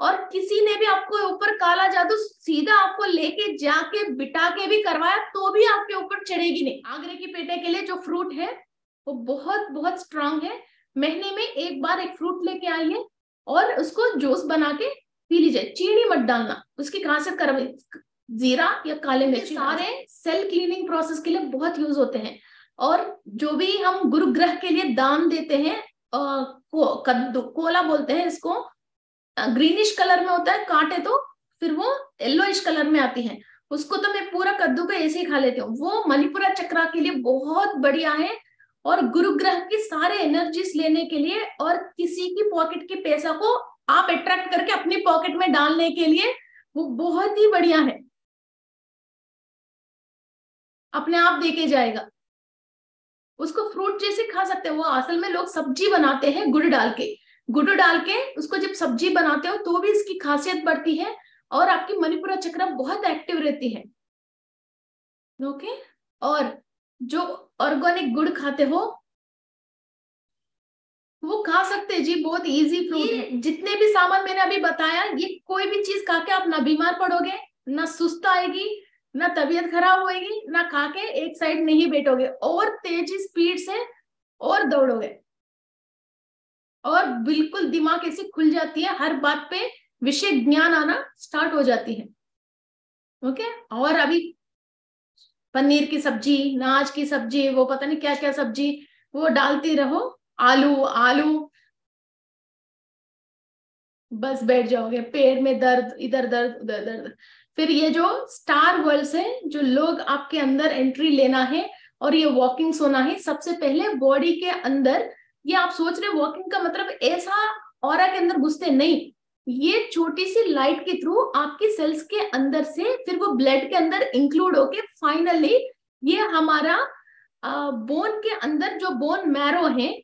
और किसी ने भी आपको ऊपर काला जादू सीधा आपको लेके जाके बिटा के भी करवाया तो भी आपके ऊपर चढ़ेगी नहीं। आगरे की पेटे के लिए जो फ्रूट है वो बहुत बहुत स्ट्रांग है। महीने में एक बार एक फ्रूट लेके आइए और उसको जूस बना के पी लीजिए। चीनी मत डालना। उसकी खासियत कर जीरा या काले मिर्च सारे सेल क्लीनिंग प्रोसेस के लिए बहुत यूज़ होते हैं। और जो भी हम गुरु ग्रह के लिए दान देते हैं को, कद्दू कोला बोलते हैं इसको ग्रीनिश कलर में होता है, कांटे तो फिर वो येलोइश कलर में आती है। उसको तो मैं पूरा कद्दू पे ऐसे ही खा लेती हूँ। वो मणिपुरा चक्रा के लिए बहुत बढ़िया है और गुरु ग्रह की सारे एनर्जीज लेने के लिए और किसी की पॉकेट के पैसा को आप अट्रैक्ट करके अपनी पॉकेट में डालने के लिए वो बहुत ही बढ़िया है। अपने आप देके जाएगा। उसको फ्रूट जैसे खा सकते हैं। वो असल में लोग सब्ज़ी बनाते हैं गुड़ डाल के। गुड़ डाल के उसको जब सब्ज़ी बनाते हो तो भी इसकी खासियत बढ़ती है और आपकी मणिपुरा चक्र बहुत एक्टिव रहती है। ओके और जो ऑर्गेनिक गुड़ खाते हो वो खा सकते हैं जी बहुत इजी फ्रूट है। जितने भी सामान मैंने अभी बताया ये कोई भी चीज़ खा के आप ना बीमार पड़ोगे ना सुस्त आएगी ना तबीयत खराब होएगी ना खा के एक साइड नहीं बैठोगे और तेज़ी स्पीड से और दौड़ोगे। और बिल्कुल दिमाग ऐसे खुल जाती है, हर बात पे विषय ज्ञान आना स्टार्ट हो जाती है। ओके और अभी पनीर की सब्ज़ी नाच की सब्ज़ी, वो पता नहीं क्या क्या सब्ज़ी, वो डालती रहो, आलू आलू। बस बैठ जाओगे, पेट में दर्द, इधर दर्द, उधर दर्द। फिर ये जो स्टार वर्ल्ड है, जो लोग आपके अंदर एंट्री लेना है और ये वॉकिंग सोना है, सबसे पहले बॉडी के अंदर ये आप सोच रहे वॉकिंग का मतलब ऐसा और के अंदर घुसते नहीं। ये छोटी सी लाइट के थ्रू आपके सेल्स के अंदर से फिर वो ब्लड के अंदर इंक्लूड होके फाइनली ये हमारा बोन के अंदर जो बोन मैरो है,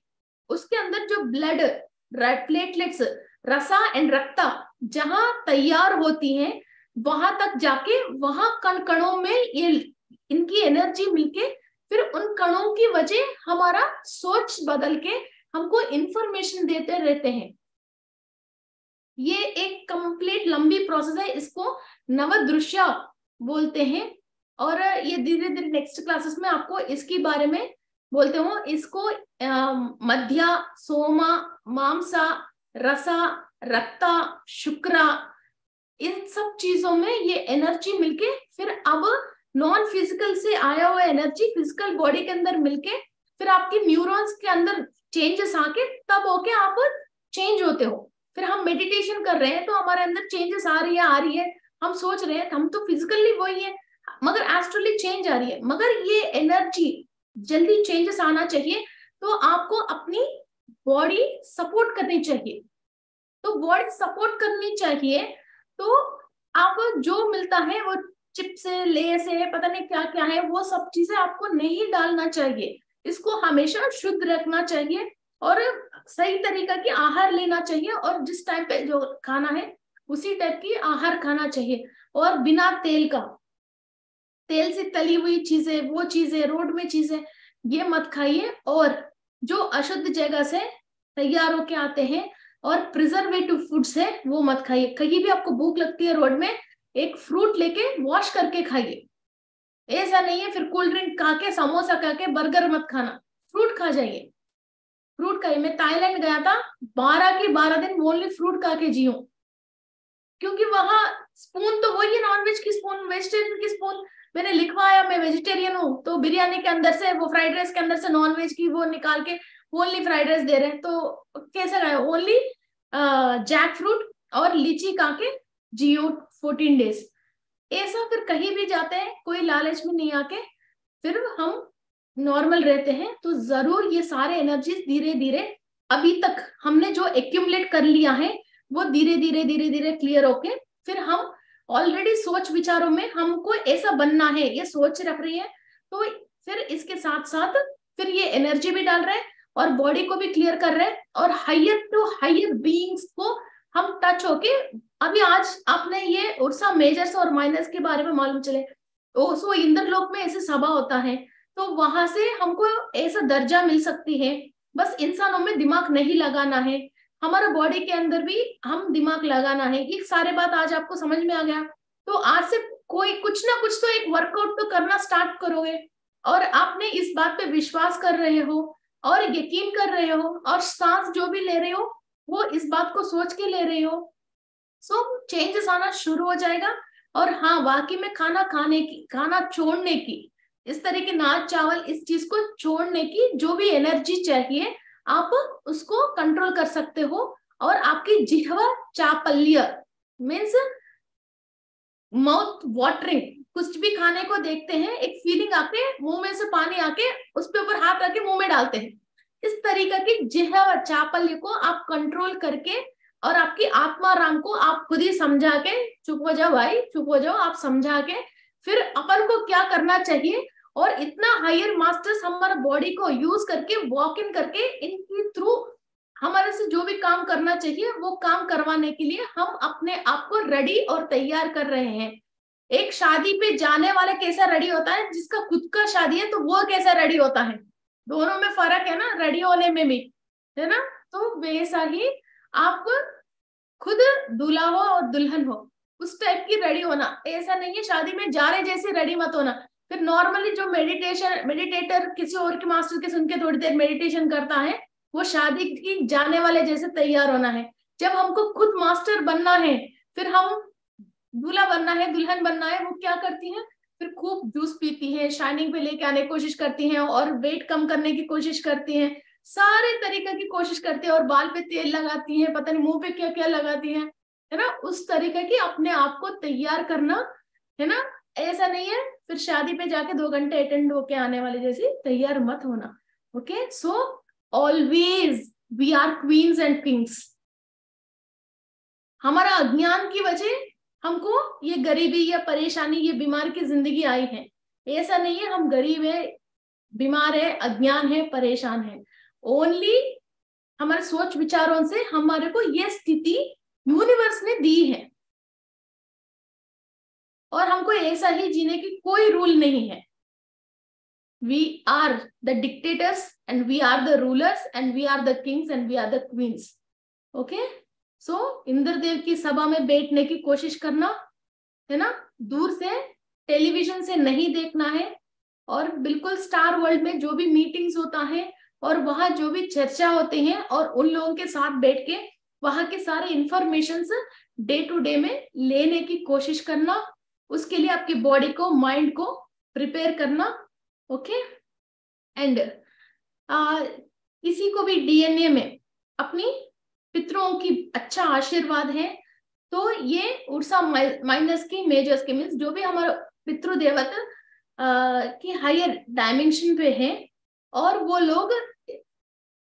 उसके अंदर जो ब्लड प्लेटलेट्स रसा एंड रक्ता जहाँ तैयार होती है, वहाँ तक जाके वहाँ कण कणों में ये इनकी एनर्जी मिलके फिर उन कणों की वजह हमारा सोच बदल के हमको इंफॉर्मेशन देते रहते हैं। ये एक कंप्लीट लंबी प्रोसेस है, इसको नवदृश्य बोलते हैं। और ये धीरे धीरे नेक्स्ट क्लासेस में आपको इसके बारे में बोलते हो। इसको मध्या, सोमा मांसा रसा, रक्ता, शुक्रा, इन सब चीज़ों में ये एनर्जी मिलके फिर अब नॉन फ़िज़िकल से आया हुआ एनर्जी फ़िज़िकल बॉडी के अंदर मिलके फिर आपके न्यूरॉन्स के अंदर चेंजेस आके, तब होके आप चेंज होते हो। फिर हम मेडिटेशन कर रहे हैं तो हमारे अंदर चेंजेस आ रही है, आ रही है। हम सोच रहे हैं, हम तो फिजिकली वही है, मगर एस्ट्रली चेंज आ रही है। मगर ये एनर्जी जल्दी चेंजेस आना चाहिए तो आपको अपनी बॉडी सपोर्ट करनी चाहिए। तो बॉडी सपोर्ट करनी चाहिए तो आप जो मिलता है, वो चिप्स है लेस है, पता नहीं क्या क्या है, वो सब चीज़ें आपको नहीं डालना चाहिए। इसको हमेशा शुद्ध रखना चाहिए और सही तरीका की आहार लेना चाहिए और जिस टाइम पे जो खाना है, उसी टाइप की आहार खाना चाहिए। और बिना तेल का, तेल से तली हुई चीज़ें, वो चीज़ें, रोड में चीज़ें, ये मत खाइए। और जो अशुद्ध जगह से तैयार होके आते हैं और प्रिजर्वेटिव फूड्स है, वो मत खाइए। कहीं भी आपको भूख लगती है रोड में, एक फ्रूट लेके वॉश करके खाइए। ऐसा नहीं है, फिर कोल्ड ड्रिंक खा के समोसा खा के बर्गर मत खाना। फ्रूट खा जाइए। फ्रूट खाइए। मैं थाईलैंड गया था, बारह के बारह दिन ओनली फ्रूट खा के जी क्योंकि वहाँ स्पून तो वही है नॉनवेज की स्पून वेजिटेरियन की स्पून मैंने लिखवाया, मैं वेजिटेरियन हूँ तो बिरयानी के अंदर से, वो फ्राइड राइस के अंदर से नॉनवेज की वो निकाल के ओनली फ्राइड राइस दे रहे हैं। तो कैसे गए ओनली जैक फ्रूट और लीची खा के जियो फोर्टीन डेज़ ऐसा फिर कहीं भी जाते हैं, कोई लालच में नहीं आके, फिर हम नॉर्मल रहते हैं तो ज़रूर ये सारे एनर्जीज धीरे धीरे अभी तक हमने जो एक्यूमुलेट कर लिया है, वो धीरे धीरे धीरे धीरे क्लियर होके, फिर हम ऑलरेडी सोच विचारों में हमको ऐसा बनना है, ये सोच रख रही है तो फिर इसके साथ साथ फिर ये एनर्जी भी डाल रहे हैं और बॉडी को भी क्लियर कर रहे हैं और हाइयर टू हाइयर बीइंग्स को हम टच होके, अभी आज आपने ये उर्सा मेजर्स और माइनस के बारे में मालूम चले। तो सो इंद्रलोक में ऐसे सभा होता है तो वहाँ से हमको ऐसा दर्जा मिल सकती है। बस इंसानों में दिमाग नहीं लगाना है। हमारा बॉडी के अंदर भी हम दिमाग लगाना है। ये सारे बात आज आपको समझ में आ गया। तो आज से कोई कुछ ना कुछ तो एक वर्कआउट तो करना स्टार्ट करोगे। और आपने इस बात पे विश्वास कर रहे हो, और यकीन कर रहे हो, और सांस जो भी ले रहे हो वो इस बात को सोच के ले रहे हो। सो so, चेंजेस आना शुरू हो जाएगा। और हाँ वाकई में खाना खाने की खाना छोड़ने की इस तरह के नाच चावल इस चीज़ को छोड़ने की जो भी एनर्जी चाहिए आप उसको कंट्रोल कर सकते हो। और आपकी जिहवा चापल्य मीन्स माउथ वाटरिंग कुछ भी खाने को देखते हैं एक फीलिंग आके मुँह में से पानी आके उस पे ऊपर हाथ रख के मुँह में डालते हैं। इस तरीका की जिहवा चापल्य को आप कंट्रोल करके और आपकी आत्मा राम को आप खुद ही समझा के, चुप हो जाओ भाई, चुप हो जाओ, आप समझा के फिर अपन को क्या करना चाहिए? और इतना हायर मास्टर्स हमारे बॉडी को यूज़ करके वॉक इन करके, इनके थ्रू हमारे से जो भी काम करना चाहिए, वो काम करवाने के लिए हम अपने आप को रेडी और तैयार कर रहे हैं। एक शादी पे जाने वाला कैसा रेडी होता है? जिसका खुद का शादी है तो वो कैसा रेडी होता है? दोनों में फ़र्क है ना रेडी होने में भी, है ना? तो वैसा ही आप खुद दूल्हा हो और दुल्हन हो, उस टाइप की रेडी होना। ऐसा नहीं है, शादी में जा रहे जैसे रेडी मत होना। फिर नॉर्मली जो मेडिटेशन मेडिटेटर किसी और के मास्टर के सुन के थोड़ी देर मेडिटेशन करता है, वो शादी की जाने वाले जैसे तैयार होना है। जब हमको खुद मास्टर बनना है, फिर हम दूल्हा बनना है, दुल्हन बनना है, वो क्या करती है? फिर खूब जूस पीती है शाइनिंग पे लेके आने की कोशिश करती हैं और वेट कम करने की कोशिश करती हैं। सारे तरीके की कोशिश करती है और बाल पे तेल लगाती है, पता नहीं मुँह पे क्या क्या लगाती है है ना? उस तरीके की अपने आप को तैयार करना, है ना? ऐसा नहीं है, फिर शादी पे जाके दो घंटे अटेंड होके आने वाले जैसी तैयार मत होना okay so always we are queens and kings हमारा अज्ञान की वजह हमको ये गरीबी, या परेशानी, ये बीमार की ज़िंदगी आई है। ऐसा नहीं है, हम गरीब है, बीमार है, अज्ञान है, परेशान है। ओनली हमारे सोच विचारों से हमारे को ये स्थिति यूनिवर्स ने दी है। और हमको ऐसा ही जीने की कोई रूल नहीं है। We are the dictators and we are the rulers and we are the kings and we are the queens okay so so, Indradev की सभा में बैठने की कोशिश करना है ना? दूर से टेलीविज़न से नहीं देखना है और बिल्कुल स्टार वर्ल्ड में जो भी मीटिंग्स होता है और वहाँ जो भी चर्चा होते हैं और उन लोगों के साथ बैठ के वहाँ के सारे इंफॉर्मेशन डे टू डे में लेने की कोशिश करना उसके लिए आपकी बॉडी को माइंड को प्रिपेयर करना ओके एंड किसी को भी डीएनए में अपनी पितरों की अच्छा आशीर्वाद है तो ये उर्सा माइनस की, मेजर्स के मीन्स जो भी हमारा पितृदेवत की हायर डायमेंशन पे है, और वो लोग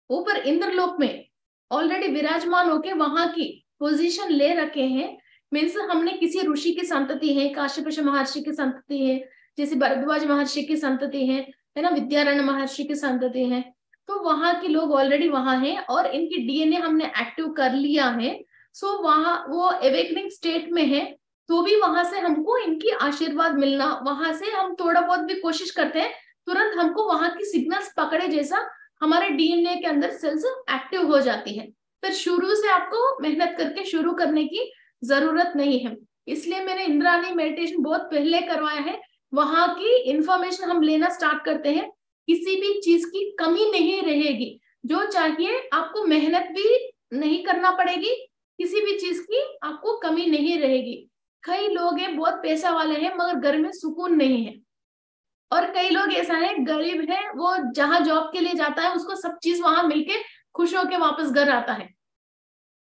ऊपर इंद्रलोक में ऑलरेडी विराजमान होके वहाँ की पोजीशन ले रखे हैं मीन्स हमने किसी ऋषि की संतति है काश्यप महर्षि की संतति है, जैसे भरद्वाज महर्षि की संतति है है ना विद्यारण्य महर्षि की संतति है तो वहाँ के लोग ऑलरेडी वहाँ हैं और इनकी डीएनए हमने एक्टिव कर लिया है। सो so, वहाँ वो एवेकनिंग स्टेट में है तो भी वहाँ से हमको इनकी आशीर्वाद मिलना वहाँ से हम थोड़ा बहुत भी कोशिश करते हैं तुरंत हमको वहाँ की सिग्नल्स पकड़े जैसा हमारे डीएनए के अंदर सेल्स एक्टिव हो जाती है। फिर शुरू से आपको मेहनत करके शुरू करने की ज़रूरत नहीं है। इसलिए मैंने इंद्रानी मेडिटेशन बहुत पहले करवाया है। वहाँ की इंफॉर्मेशन हम लेना स्टार्ट करते हैं। किसी भी चीज़ की कमी नहीं रहेगी। जो चाहिए आपको मेहनत भी नहीं करना पड़ेगी, किसी भी चीज़ की आपको कमी नहीं रहेगी। कई लोग हैं, बहुत पैसा वाले हैं, मगर घर में सुकून नहीं है। और कई लोग ऐसा है, गरीब है, वो जहाँ जॉब के लिए जाता है, उसको सब चीज़ वहाँ मिलके खुश होके वापस घर आता है।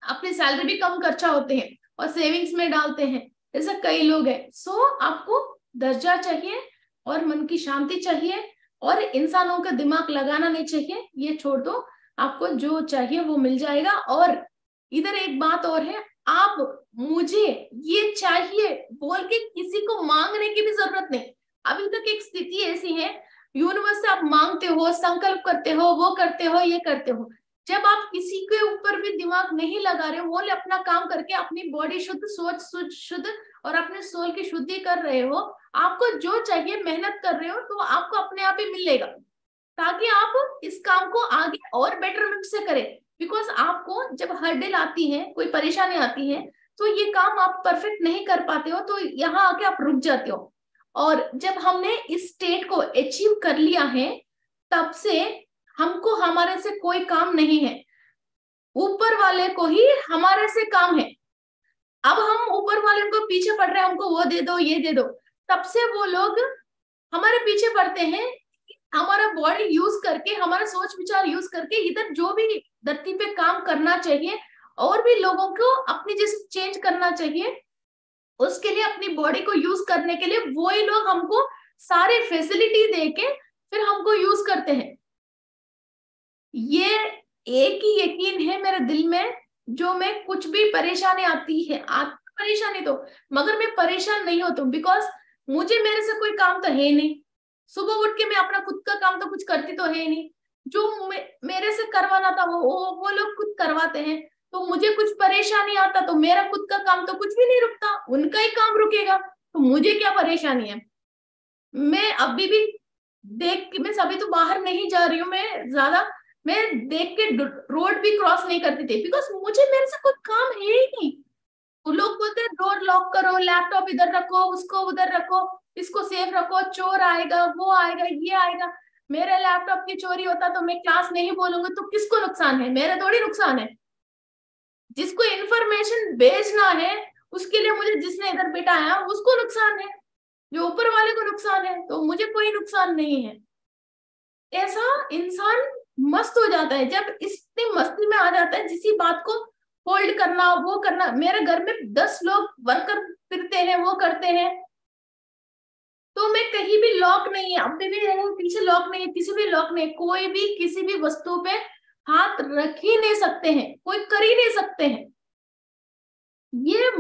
अपनी सैलरी भी कम खर्चा होते हैं और सेविंग्स में डालते हैं। ऐसा कई लोग हैं। सो आपको दर्जा चाहिए और मन की शांति चाहिए और इंसानों का दिमाग लगाना नहीं चाहिए, ये छोड़ दो। आपको जो चाहिए वो मिल जाएगा। और इधर एक बात और है, आप मुझे ये चाहिए बोल के किसी को मांगने की भी ज़रूरत नहीं। अभी तक एक स्थिति ऐसी है, यूनिवर्स से आप मांगते हो, संकल्प करते हो, वो करते हो, ये करते हो। जब आप किसी के ऊपर भी दिमाग नहीं लगा रहे हो अपना काम करके अपनी बॉडी शुद्ध, सोच शुद्ध और अपने सोल की शुद्धि कर रहे हो, आपको जो चाहिए मेहनत कर रहे हो तो आपको अपने आप ही मिलेगा। ताकि आप इस काम को आगे और बेटरमेंट से करें। बिकॉज़ आपको जब हर्डल आती है, कोई परेशानी आती है तो ये काम आप परफेक्ट नहीं कर पाते हो तो यहाँ आके आप रुक जाते हो। और जब हमने इस स्टेट को अचीव कर लिया है, तब से हमको हमारे से कोई काम नहीं है। ऊपर वाले को ही हमारे से काम है। अब हम ऊपर वाले को पीछे पड़ रहे हैं, हमको वो दे दो, ये दे दो। तब से वो लोग हमारे पीछे पड़ते हैं, हमारा बॉडी यूज़ करके, हमारा सोच विचार यूज़ करके इधर जो भी धरती पे काम करना चाहिए, और भी लोगों को अपनी जैसे चेंज करना चाहिए, उसके लिए, अपनी बॉडी को यूज़ करने के लिए वो ही लोग हमको सारे फैसिलिटी दे के फिर हमको यूज़ करते हैं। ये एक ही यकीन है मेरे दिल में जो मैं कुछ भी परेशानी आती है, आती परेशानी तो मगर मैं परेशान नहीं होता बिकॉज़ मुझे मेरे से कोई काम तो है नहीं। सुबह उठ के मैं अपना खुद का काम तो कुछ करती तो है नहीं। जो मेरे से करवाना था वो वो लोग खुद करवाते हैं तो मुझे कुछ परेशानी आता तो मेरा खुद का काम तो कुछ भी नहीं रुकता, उनका ही काम रुकेगा तो मुझे क्या परेशानी है? मैं अभी भी देख मैं सभी तो बाहर नहीं जा रही हूँ, मैं ज़्यादा मैं देख के रोड भी क्रॉस नहीं करती थी बिकॉज़ मुझे मेरे से कोई काम है ही नहीं। वो लोग बोलते हैं डोर लॉक करो लैपटॉप इधर रखो, उसको उधर रखो, इसको सेफ़ रखो, चोर आएगा, वो आएगा, ये आएगा। मेरे लैपटॉप की चोरी होता तो मैं क्लास नहीं बोलूँगी तो किसको नुकसान है? मेरे थोड़ी नुकसान है। जिसको इंफॉर्मेशन भेजना है, उसके लिए मुझे जिसने इधर बिठाया, उसको नुकसान है। जो ऊपर वाले को नुकसान है तो मुझे कोई नुकसान नहीं है। ऐसा इंसान मस्त हो जाता है। जब इतनी मस्ती में आ जाता है, जिसी बात को होल्ड करना, वो करना। मेरे घर में दस लोग वर्कर फिरते हैं, वो करते हैं। तो मैं कहीं भी लॉक नहीं है। अभी भी पीछे लॉक नहीं है, किसी भी लॉक नहीं कोई भी किसी भी वस्तु पे हाथ रख ही नहीं सकते हैं। कोई कर ही नहीं सकते हैं। ये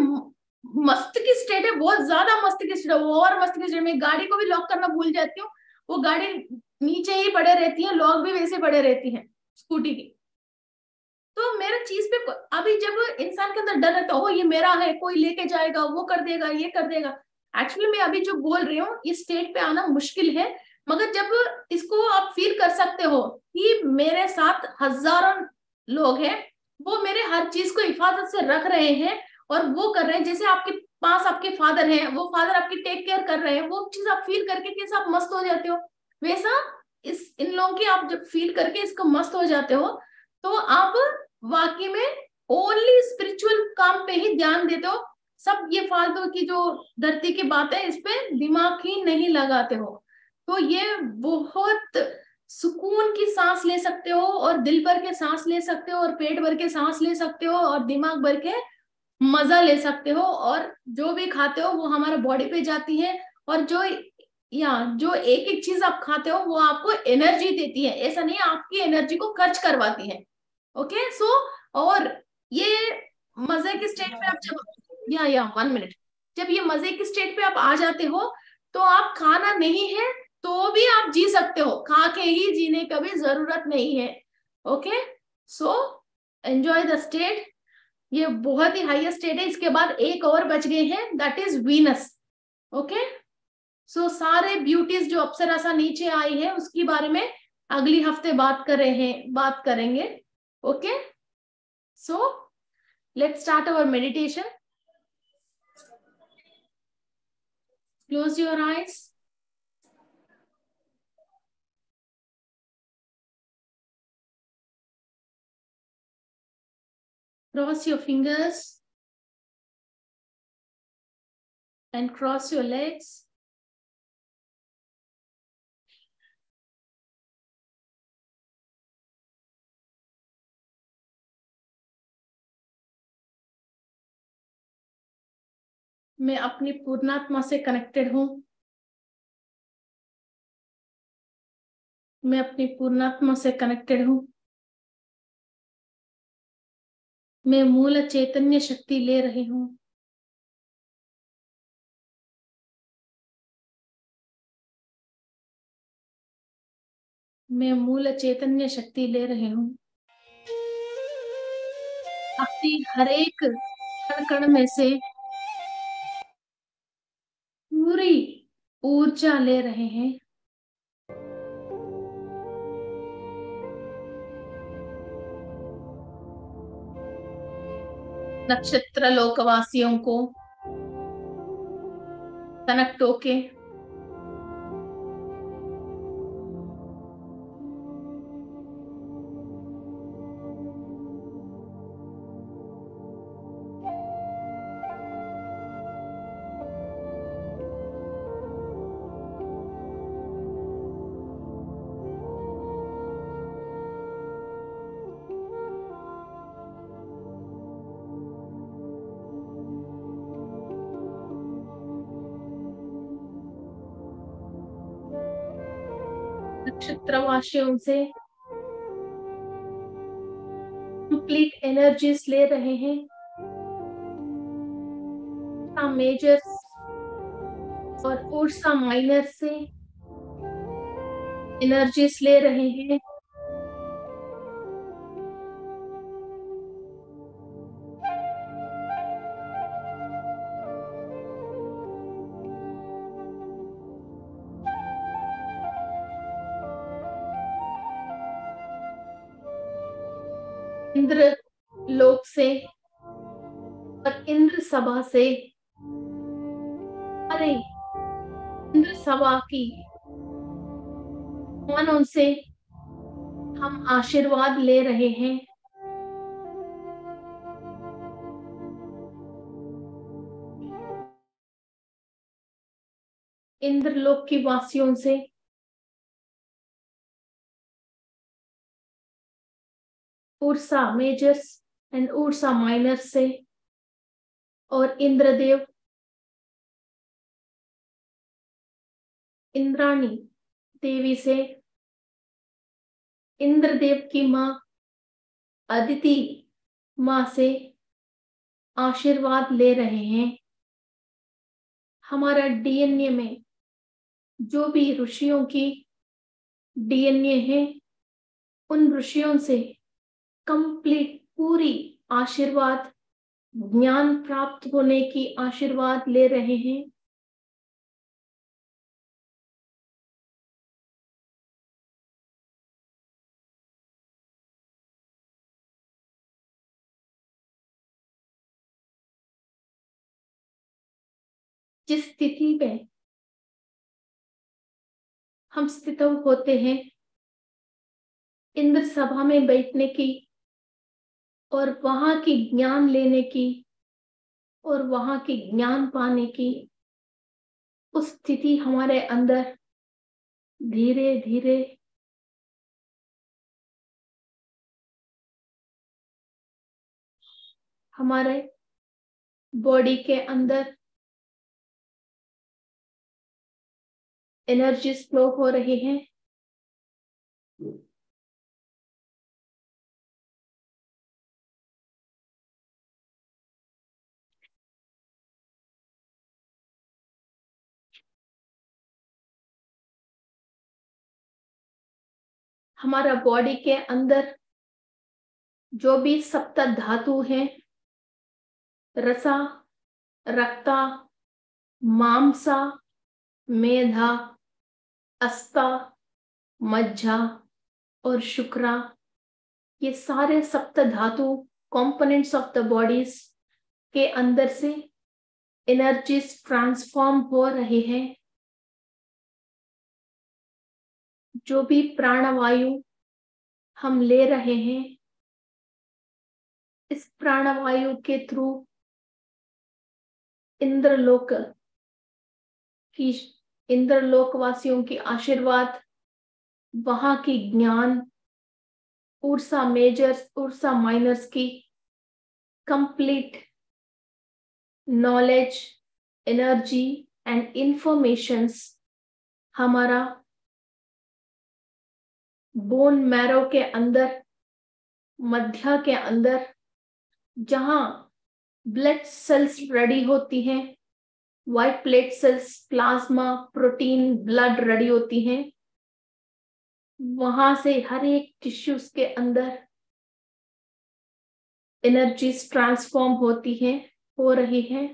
मस्त की स्टेट है। बहुत ज़्यादा मस्त की स्टेट है। और मस्त की स्टेट में गाड़ी को भी लॉक करना भूल जाती हूँ। वो गाड़ी नीचे ही पड़े रहती है, लॉक भी वैसे पड़े रहती है, स्कूटी की। तो मेरे चीज़ पे अभी जब इंसान के अंदर डर रहता है, ये मेरा है, कोई लेके जाएगा, वो कर देगा, ये कर देगा एक्चुअली मैं अभी जो बोल रही हूँ, इस स्टेट पे आना मुश्किल है, मगर जब इसको आप फील कर सकते हो कि मेरे साथ हज़ारों लोग हैं, वो मेरे हर चीज़ को हिफाजत से रख रहे हैं और वो कर रहे हैं, जैसे आपके पास आपके फादर हैं, वो फादर आपकी टेक केयर कर रहे हैं, वो चीज़ आप फील करके कैसे आप मस्त हो जाते हो। वैसा इस, इन लोगों की आप जब फील करके इसको मस्त हो जाते हो तो आप वाकई में ओनली स्पिरिचुअल काम पे ही ध्यान देते हो। सब ये फालतू की जो धरती की बात है इस पे दिमाग ही नहीं लगाते हो। तो ये बहुत सुकून की सांस ले सकते हो और दिल भर के सांस ले सकते हो और पेट भर के सांस ले सकते हो और दिमाग भर के मज़ा ले सकते हो और जो भी खाते हो वो हमारे बॉडी पे जाती है और जो या जो एक एक चीज़ आप खाते हो, वो आपको एनर्जी देती है। ऐसा नहीं, आपकी एनर्जी को खर्च करवाती है। ओके सो और ये मज़े की स्टेट पे आप जब या या वन मिनट जब ये मज़े की स्टेट पे आप आ जाते हो तो आप खाना नहीं है तो भी आप जी सकते हो। खा के ही जीने का भी ज़रूरत नहीं है। Okay so enjoy the state ये बहुत ही हाईएस्ट स्टेट है। इसके बाद एक और बच गए हैं that is Venus okay so so, सारे ब्यूटीज जो अप्सरा नीचे आई है उसके बारे में अगली हफ़्ते बात कर रहे हैं बात करेंगे okay so let's start our meditation close your eyes Cross your fingers. And cross your legs. मैं अपनी पूर्णात्मा से कनेक्टेड हूँ। मैं अपनी पूर्णात्मा से कनेक्टेड हूँ। मैं मूल चैतन्य शक्ति ले रही हूँ। मैं मूल चैतन्य शक्ति ले रही हूँ। अपनी हर एक कण कण में से पूरी ऊर्जा ले रहे हैं। नक्षत्र लोकवासियों को तनक होके नक्षत्रवासियों से कंप्लीट एनर्जीज ले रहे हैं। मेजर और उर्सा माइनर से एनर्जीज ले रहे हैं। इंद्र लोक से और इंद्र सभा से। अरे, इंद्र सभा की मानों से हम आशीर्वाद ले रहे हैं। इंद्रलोक की वासियों से Ursa Majors and Ursa Minors से। और इंद्रदेव, इंद्राणी देवी से। इंद्रदेव की माँ अदिति माँ से आशीर्वाद ले रहे हैं। हमारा डीएनए में जो भी ऋषियों की डीएनए है, उन ऋषियों से कंप्लीट पूरी आशीर्वाद, ज्ञान प्राप्त होने की आशीर्वाद ले रहे हैं। जिस स्थिति में हम स्थित होते हैं, इंद्र सभा में बैठने की और वहाँ की ज्ञान लेने की और वहाँ की ज्ञान पाने की उस स्थिति हमारे अंदर धीरे धीरे हमारे बॉडी के अंदर एनर्जी फ्लो हो रही है। हमारा बॉडी के अंदर जो भी सप्त धातु है, रसा, रक्ता, मांसा, मेधा अस्ता मज्जा और शुक्रा, ये सारे सप्त धातु कंपोनेंट्स ऑफ़ द बॉडीज के अंदर से एनर्जीज ट्रांसफॉर्म हो रहे हैं। जो भी प्राणवायु हम ले रहे हैं, इस प्राणवायु के थ्रू इंद्रलोक की इंद्रलोक वासियों की आशीर्वाद, वहाँ की ज्ञान, उर्सा मेजर्स, उर्सा माइनर्स की complete knowledge, energy and informations हमारा बोन मैरो के अंदर, मध्य के अंदर, जहाँ ब्लड सेल्स रेडी होती हैं white plate cells plasma protein blood ready होती हैं, वहाँ से हर एक टिश्यूज के अंदर एनर्जीज ट्रांसफॉर्म होती है, हो रही है।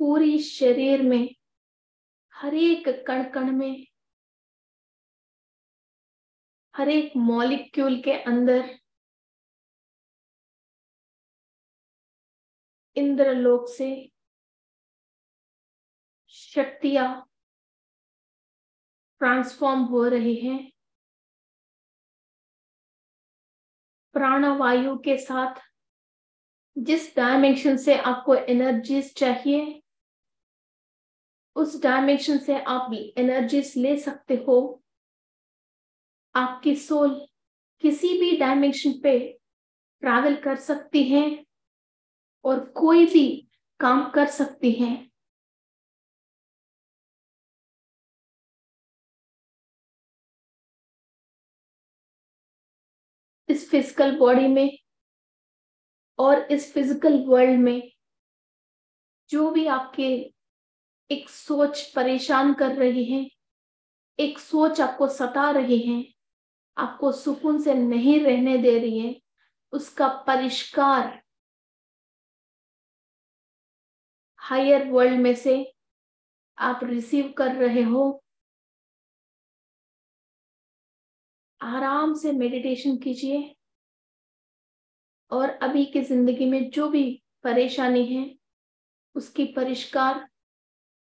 पूरी शरीर में, हर एक कण कण में हर एक मॉलिक्यूल के अंदर इंद्रलोक से शक्तियाँ ट्रांसफॉर्म हो रही हैं। प्राणवायु के साथ जिस डायमेंशन से आपको एनर्जीज चाहिए, उस डायमेंशन से आप एनर्जीज ले सकते हो। आपकी सोल किसी भी डायमेंशन पे ट्रैवल कर सकती है और कोई भी काम कर सकती है। इस फ़िज़िकल बॉडी में और इस फ़िज़िकल वर्ल्ड में जो भी आपके एक सोच परेशान कर रही है, एक सोच आपको सता रही है आपको सुकून से नहीं रहने दे रही है, उसका परिष्कार हायर वर्ल्ड में से आप रिसीव कर रहे हो। आराम से मेडिटेशन कीजिए। और अभी की ज़िंदगी में जो भी परेशानी है, उसकी परिष्कार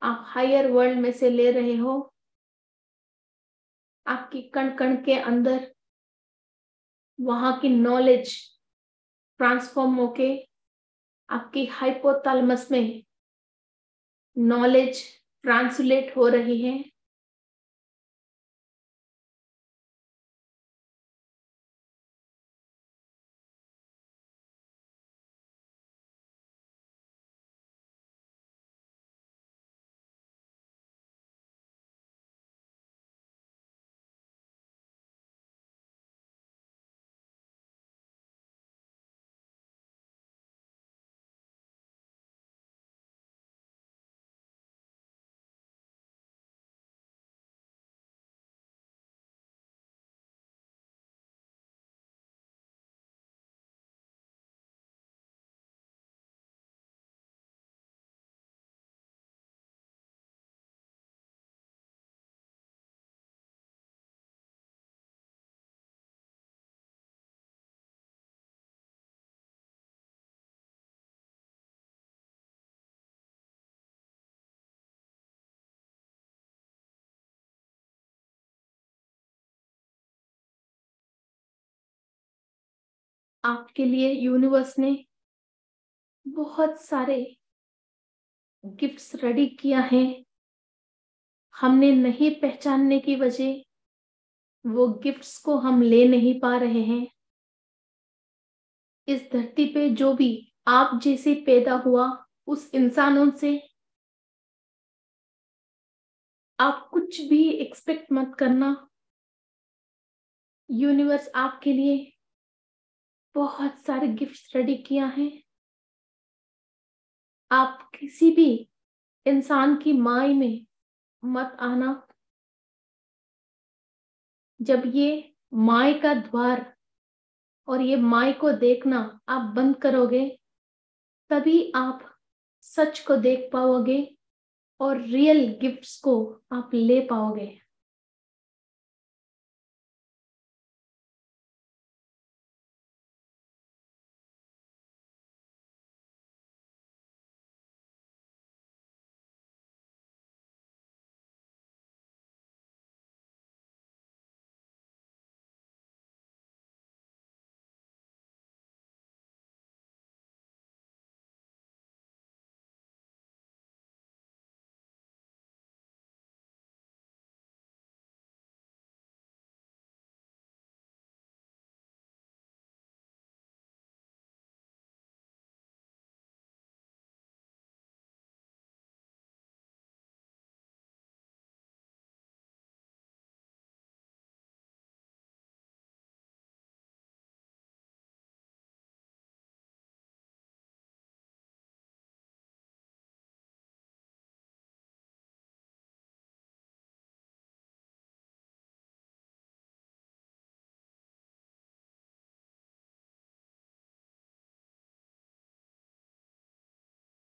आप हायर वर्ल्ड में से ले रहे हो। आपकी कण कण के अंदर, वहाँ की नॉलेज ट्रांसफॉर्म होके, आपकी हाइपोतालमस में नॉलेज ट्रांसलेट हो रही है। आपके लिए यूनिवर्स ने बहुत सारे गिफ्ट्स रेडी किया है। हमने नहीं पहचानने की वजह वो गिफ्ट्स को हम ले नहीं पा रहे हैं। इस धरती पे जो भी आप जैसे पैदा हुआ, उस इंसानों से आप कुछ भी एक्सपेक्ट मत करना। यूनिवर्स आपके लिए बहुत सारे गिफ्ट्स रेडी किया है। आप किसी भी इंसान की माई में मत आना। जब ये माय का द्वार और ये माय को देखना आप बंद करोगे, तभी आप सच को देख पाओगे और रियल गिफ्ट्स को आप ले पाओगे।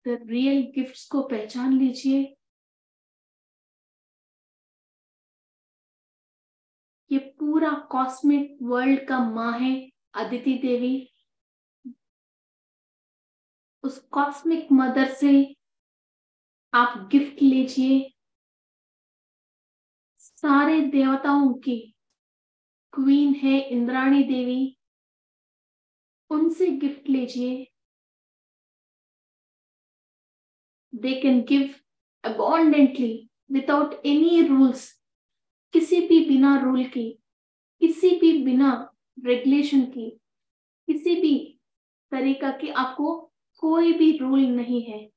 रियल गिफ्ट्स को पहचान लीजिए। ये पूरा कॉस्मिक वर्ल्ड का माँ है अदिति देवी। उस कॉस्मिक मदर से आप गिफ्ट लीजिए। सारे देवताओं की क्वीन है इंद्राणी देवी। उनसे गिफ्ट लीजिए। They can give abundantly without any rules किसी भी बिना रूल की, किसी भी बिना रेगुलेशन की, किसी भी तरीका की आपको कोई भी रूल नहीं है।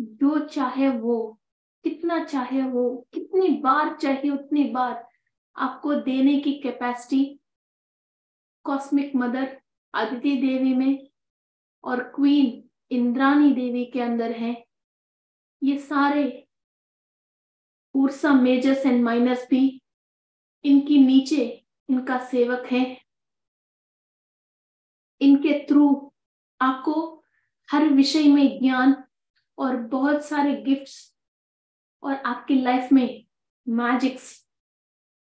जो चाहे वो, कितना चाहे वो, कितनी बार चाहिए उतनी बार आपको देने की capacity cosmic mother Aditi Devi में और क्वीन इंद्रानी देवी के अंदर है। ये सारे उर्सा मेजर्स एंड माइनर्स भी इनकी नीचे इनका सेवक है। इनके थ्रू आपको हर विषय में ज्ञान और बहुत सारे गिफ्ट्स और आपकी लाइफ में मैजिक्स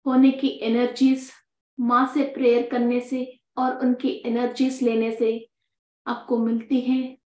होने की एनर्जीज माँ से प्रेयर करने से और उनकी एनर्जीज लेने से आपको मिलती हैं।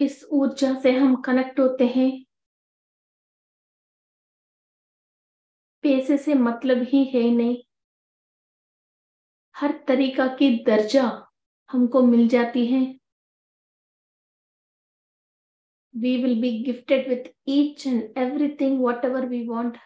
इस ऊर्जा से हम कनेक्ट होते हैं। पैसे से मतलब ही है नहीं। हर तरीका की दर्जा हमको मिल जाती है। We will be gifted with each and everything whatever we want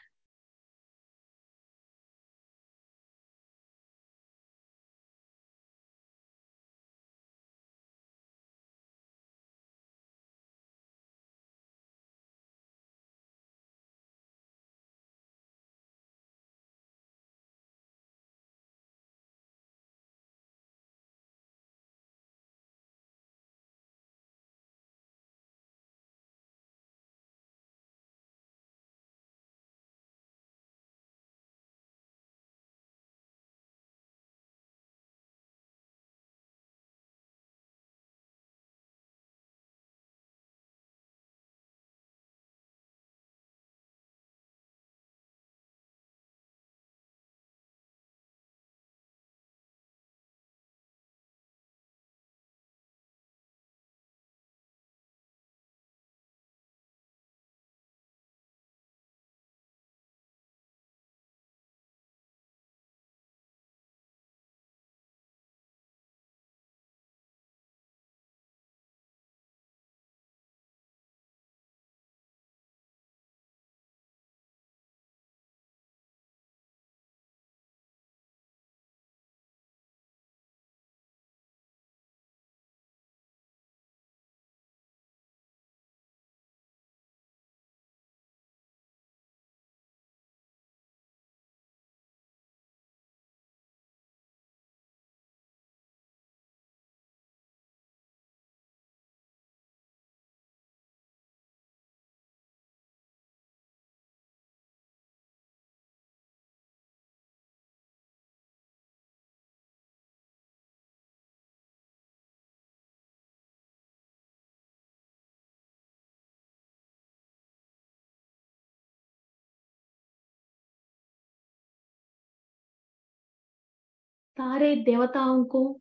सारे देवताओं को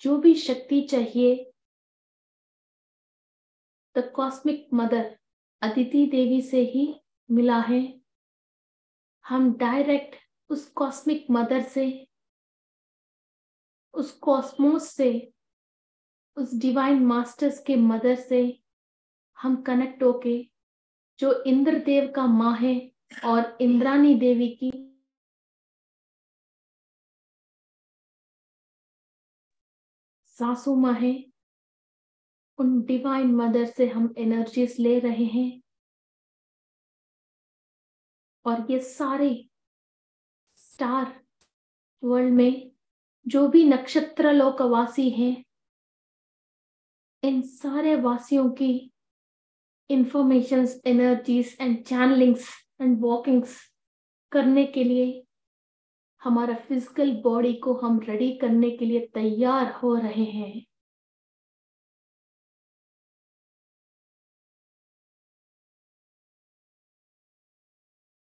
जो भी शक्ति चाहिए the cosmic mother Aditi Devi से ही मिला है। हम डायरेक्ट उस कॉस्मिक मदर से, उस कॉस्मोस से, उस डिवाइन मास्टर्स के मदर से हम कनेक्ट होके, जो इंद्रदेव का माँ है और इंद्रानी देवी की सासू माँ है, उन डिवाइन मदर से हम एनर्जीज ले रहे हैं। और ये सारे स्टार वर्ल्ड में जो भी नक्षत्र लोकवासी हैं, इन सारे वासियों की informations energies and channelings and walkings करने के लिए हमारा फ़िज़िकल बॉडी को हम रेडी करने के लिए तैयार हो रहे हैं।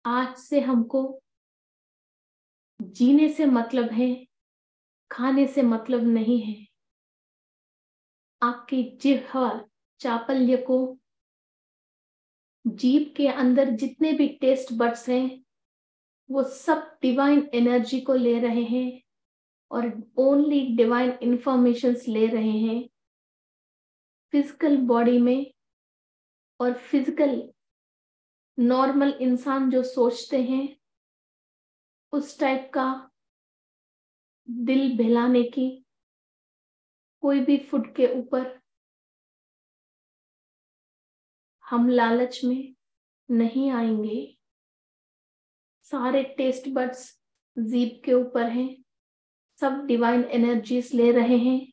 आज से हमको जीने से मतलब है, खाने से मतलब नहीं है। आपकी जिह्वा चापल्य को जीप के अंदर जितने भी टेस्ट बर्ड्स हैं वो सब डिवाइन एनर्जी को ले रहे हैं और ओनली डिवाइन इंफॉर्मेशन ले रहे हैं। फ़िज़िकल बॉडी में और फ़िज़िकल नॉर्मल इंसान जो सोचते हैं, उस टाइप का दिल बहलाने की कोई भी फ़ूड के ऊपर हम लालच में नहीं आएँगे। सारे टेस्ट बर्ड्स जीप के ऊपर हैं। सब डिवाइन एनर्जीज ले रहे हैं।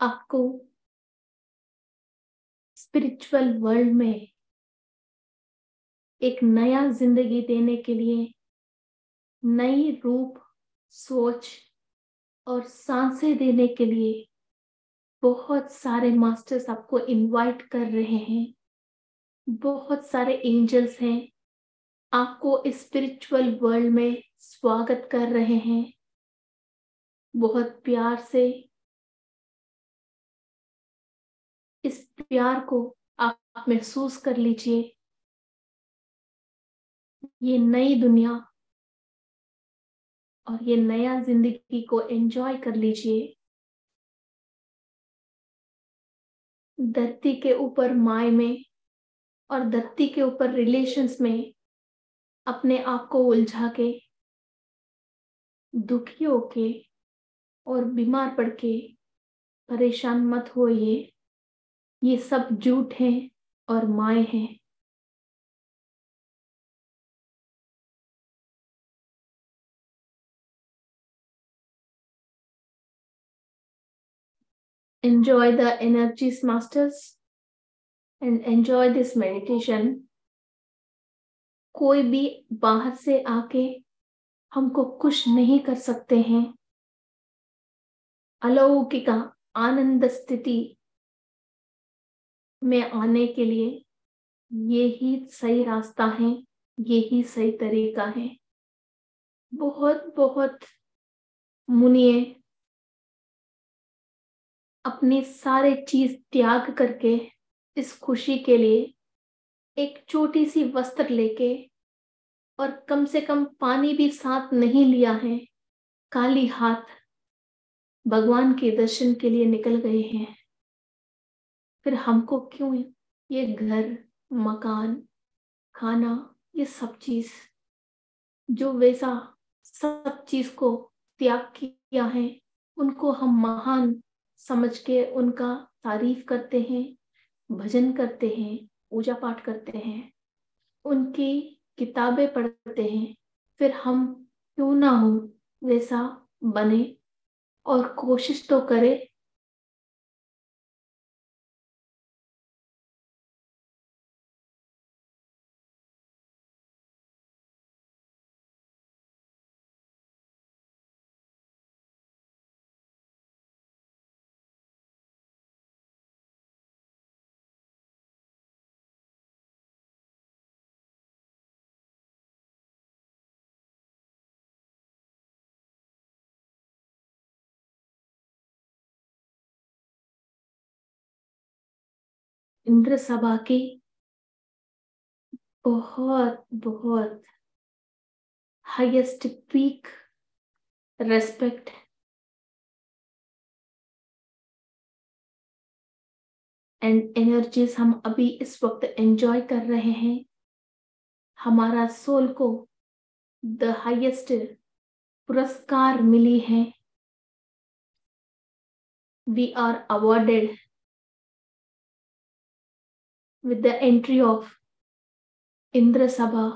आपको स्पिरिचुअल वर्ल्ड में एक नया ज़िंदगी देने के लिए नई रूप, सोच और साँसें देने के लिए बहुत सारे मास्टर्स आपको इनवाइट कर रहे हैं। बहुत सारे एंजल्स हैं। आपको स्पिरिचुअल वर्ल्ड में स्वागत कर रहे हैं। बहुत प्यार से इस प्यार को आप महसूस कर लीजिए। ये नई दुनिया और ये नया ज़िंदगी को एंजॉय कर लीजिए। धरती के ऊपर माय में और धरती के ऊपर रिलेशंस में अपने आप को उलझा के, दुखी होके और बीमार पड़ के परेशान मत होइए। ये सब झूठ है और माए हैं enjoy the energies masters and enjoy this meditation कोई भी बाहर से आके हमको खुश नहीं कर सकते हैं अलौकिका आनंद स्थिति में आने के लिए ये ही सही रास्ता है, ये ही सही तरीका है। बहुत बहुत मुनिए अपनी सारे चीज़ त्याग करके इस खुशी के लिए एक छोटी सी वस्त्र लेके और कम से कम पानी भी साथ नहीं लिया है, काली हाथ भगवान के दर्शन के लिए निकल गए हैं। फिर हमको क्यों ये घर, मकान, खाना, ये सब चीज़, जो वैसा सब चीज़ को त्याग किया है, उनको हम महान समझ के उनका तारीफ़ करते हैं, भजन करते हैं पूजा पाठ करते हैं, उनकी किताबें पढ़ते हैं, फिर हम क्यों ना हो वैसा बने और कोशिश तो करें इंद्र सभा की बहुत बहुत highest peak respect and energies हम अभी इस वक्त एंजॉय कर रहे हैं। हमारा सोल को द हाईएस्ट पुरस्कार मिली है। We are awarded with the entry of Indra Sabha,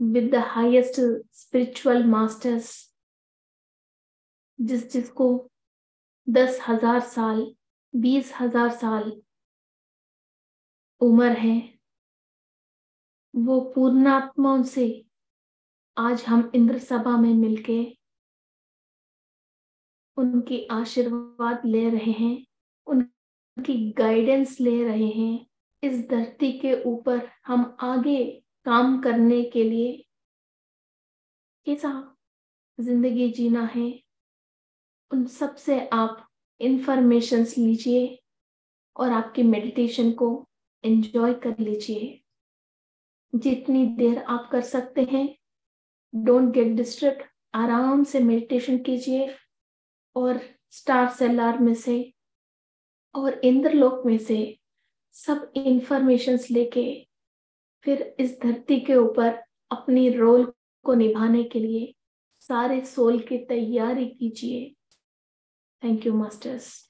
with the highest spiritual masters, जिस जिसको दस हज़ार साल, बीस हज़ार साल उम्र है, वो पूर्णात्माओं से आज हम इंद्र सभा में मिलके उनके आशीर्वाद ले रहे हैं। उनकी गाइडेंस ले रहे हैं, इस धरती के ऊपर हम आगे काम करने के लिए कैसा ज़िंदगी जीना है, उन सबसे आप इंफॉर्मेशन लीजिए और आपके मेडिटेशन को एंजॉय कर लीजिए। जितनी देर आप कर सकते हैं डोंट गेट डिस्ट्रैक्ट आराम से मेडिटेशन कीजिए और स्टार सेलार में से और इंद्रलोक में से सब इंफॉर्मेशन लेके फिर इस धरती के ऊपर अपनी रोल को निभाने के लिए सारे सोल की तैयारी कीजिए। Thank you masters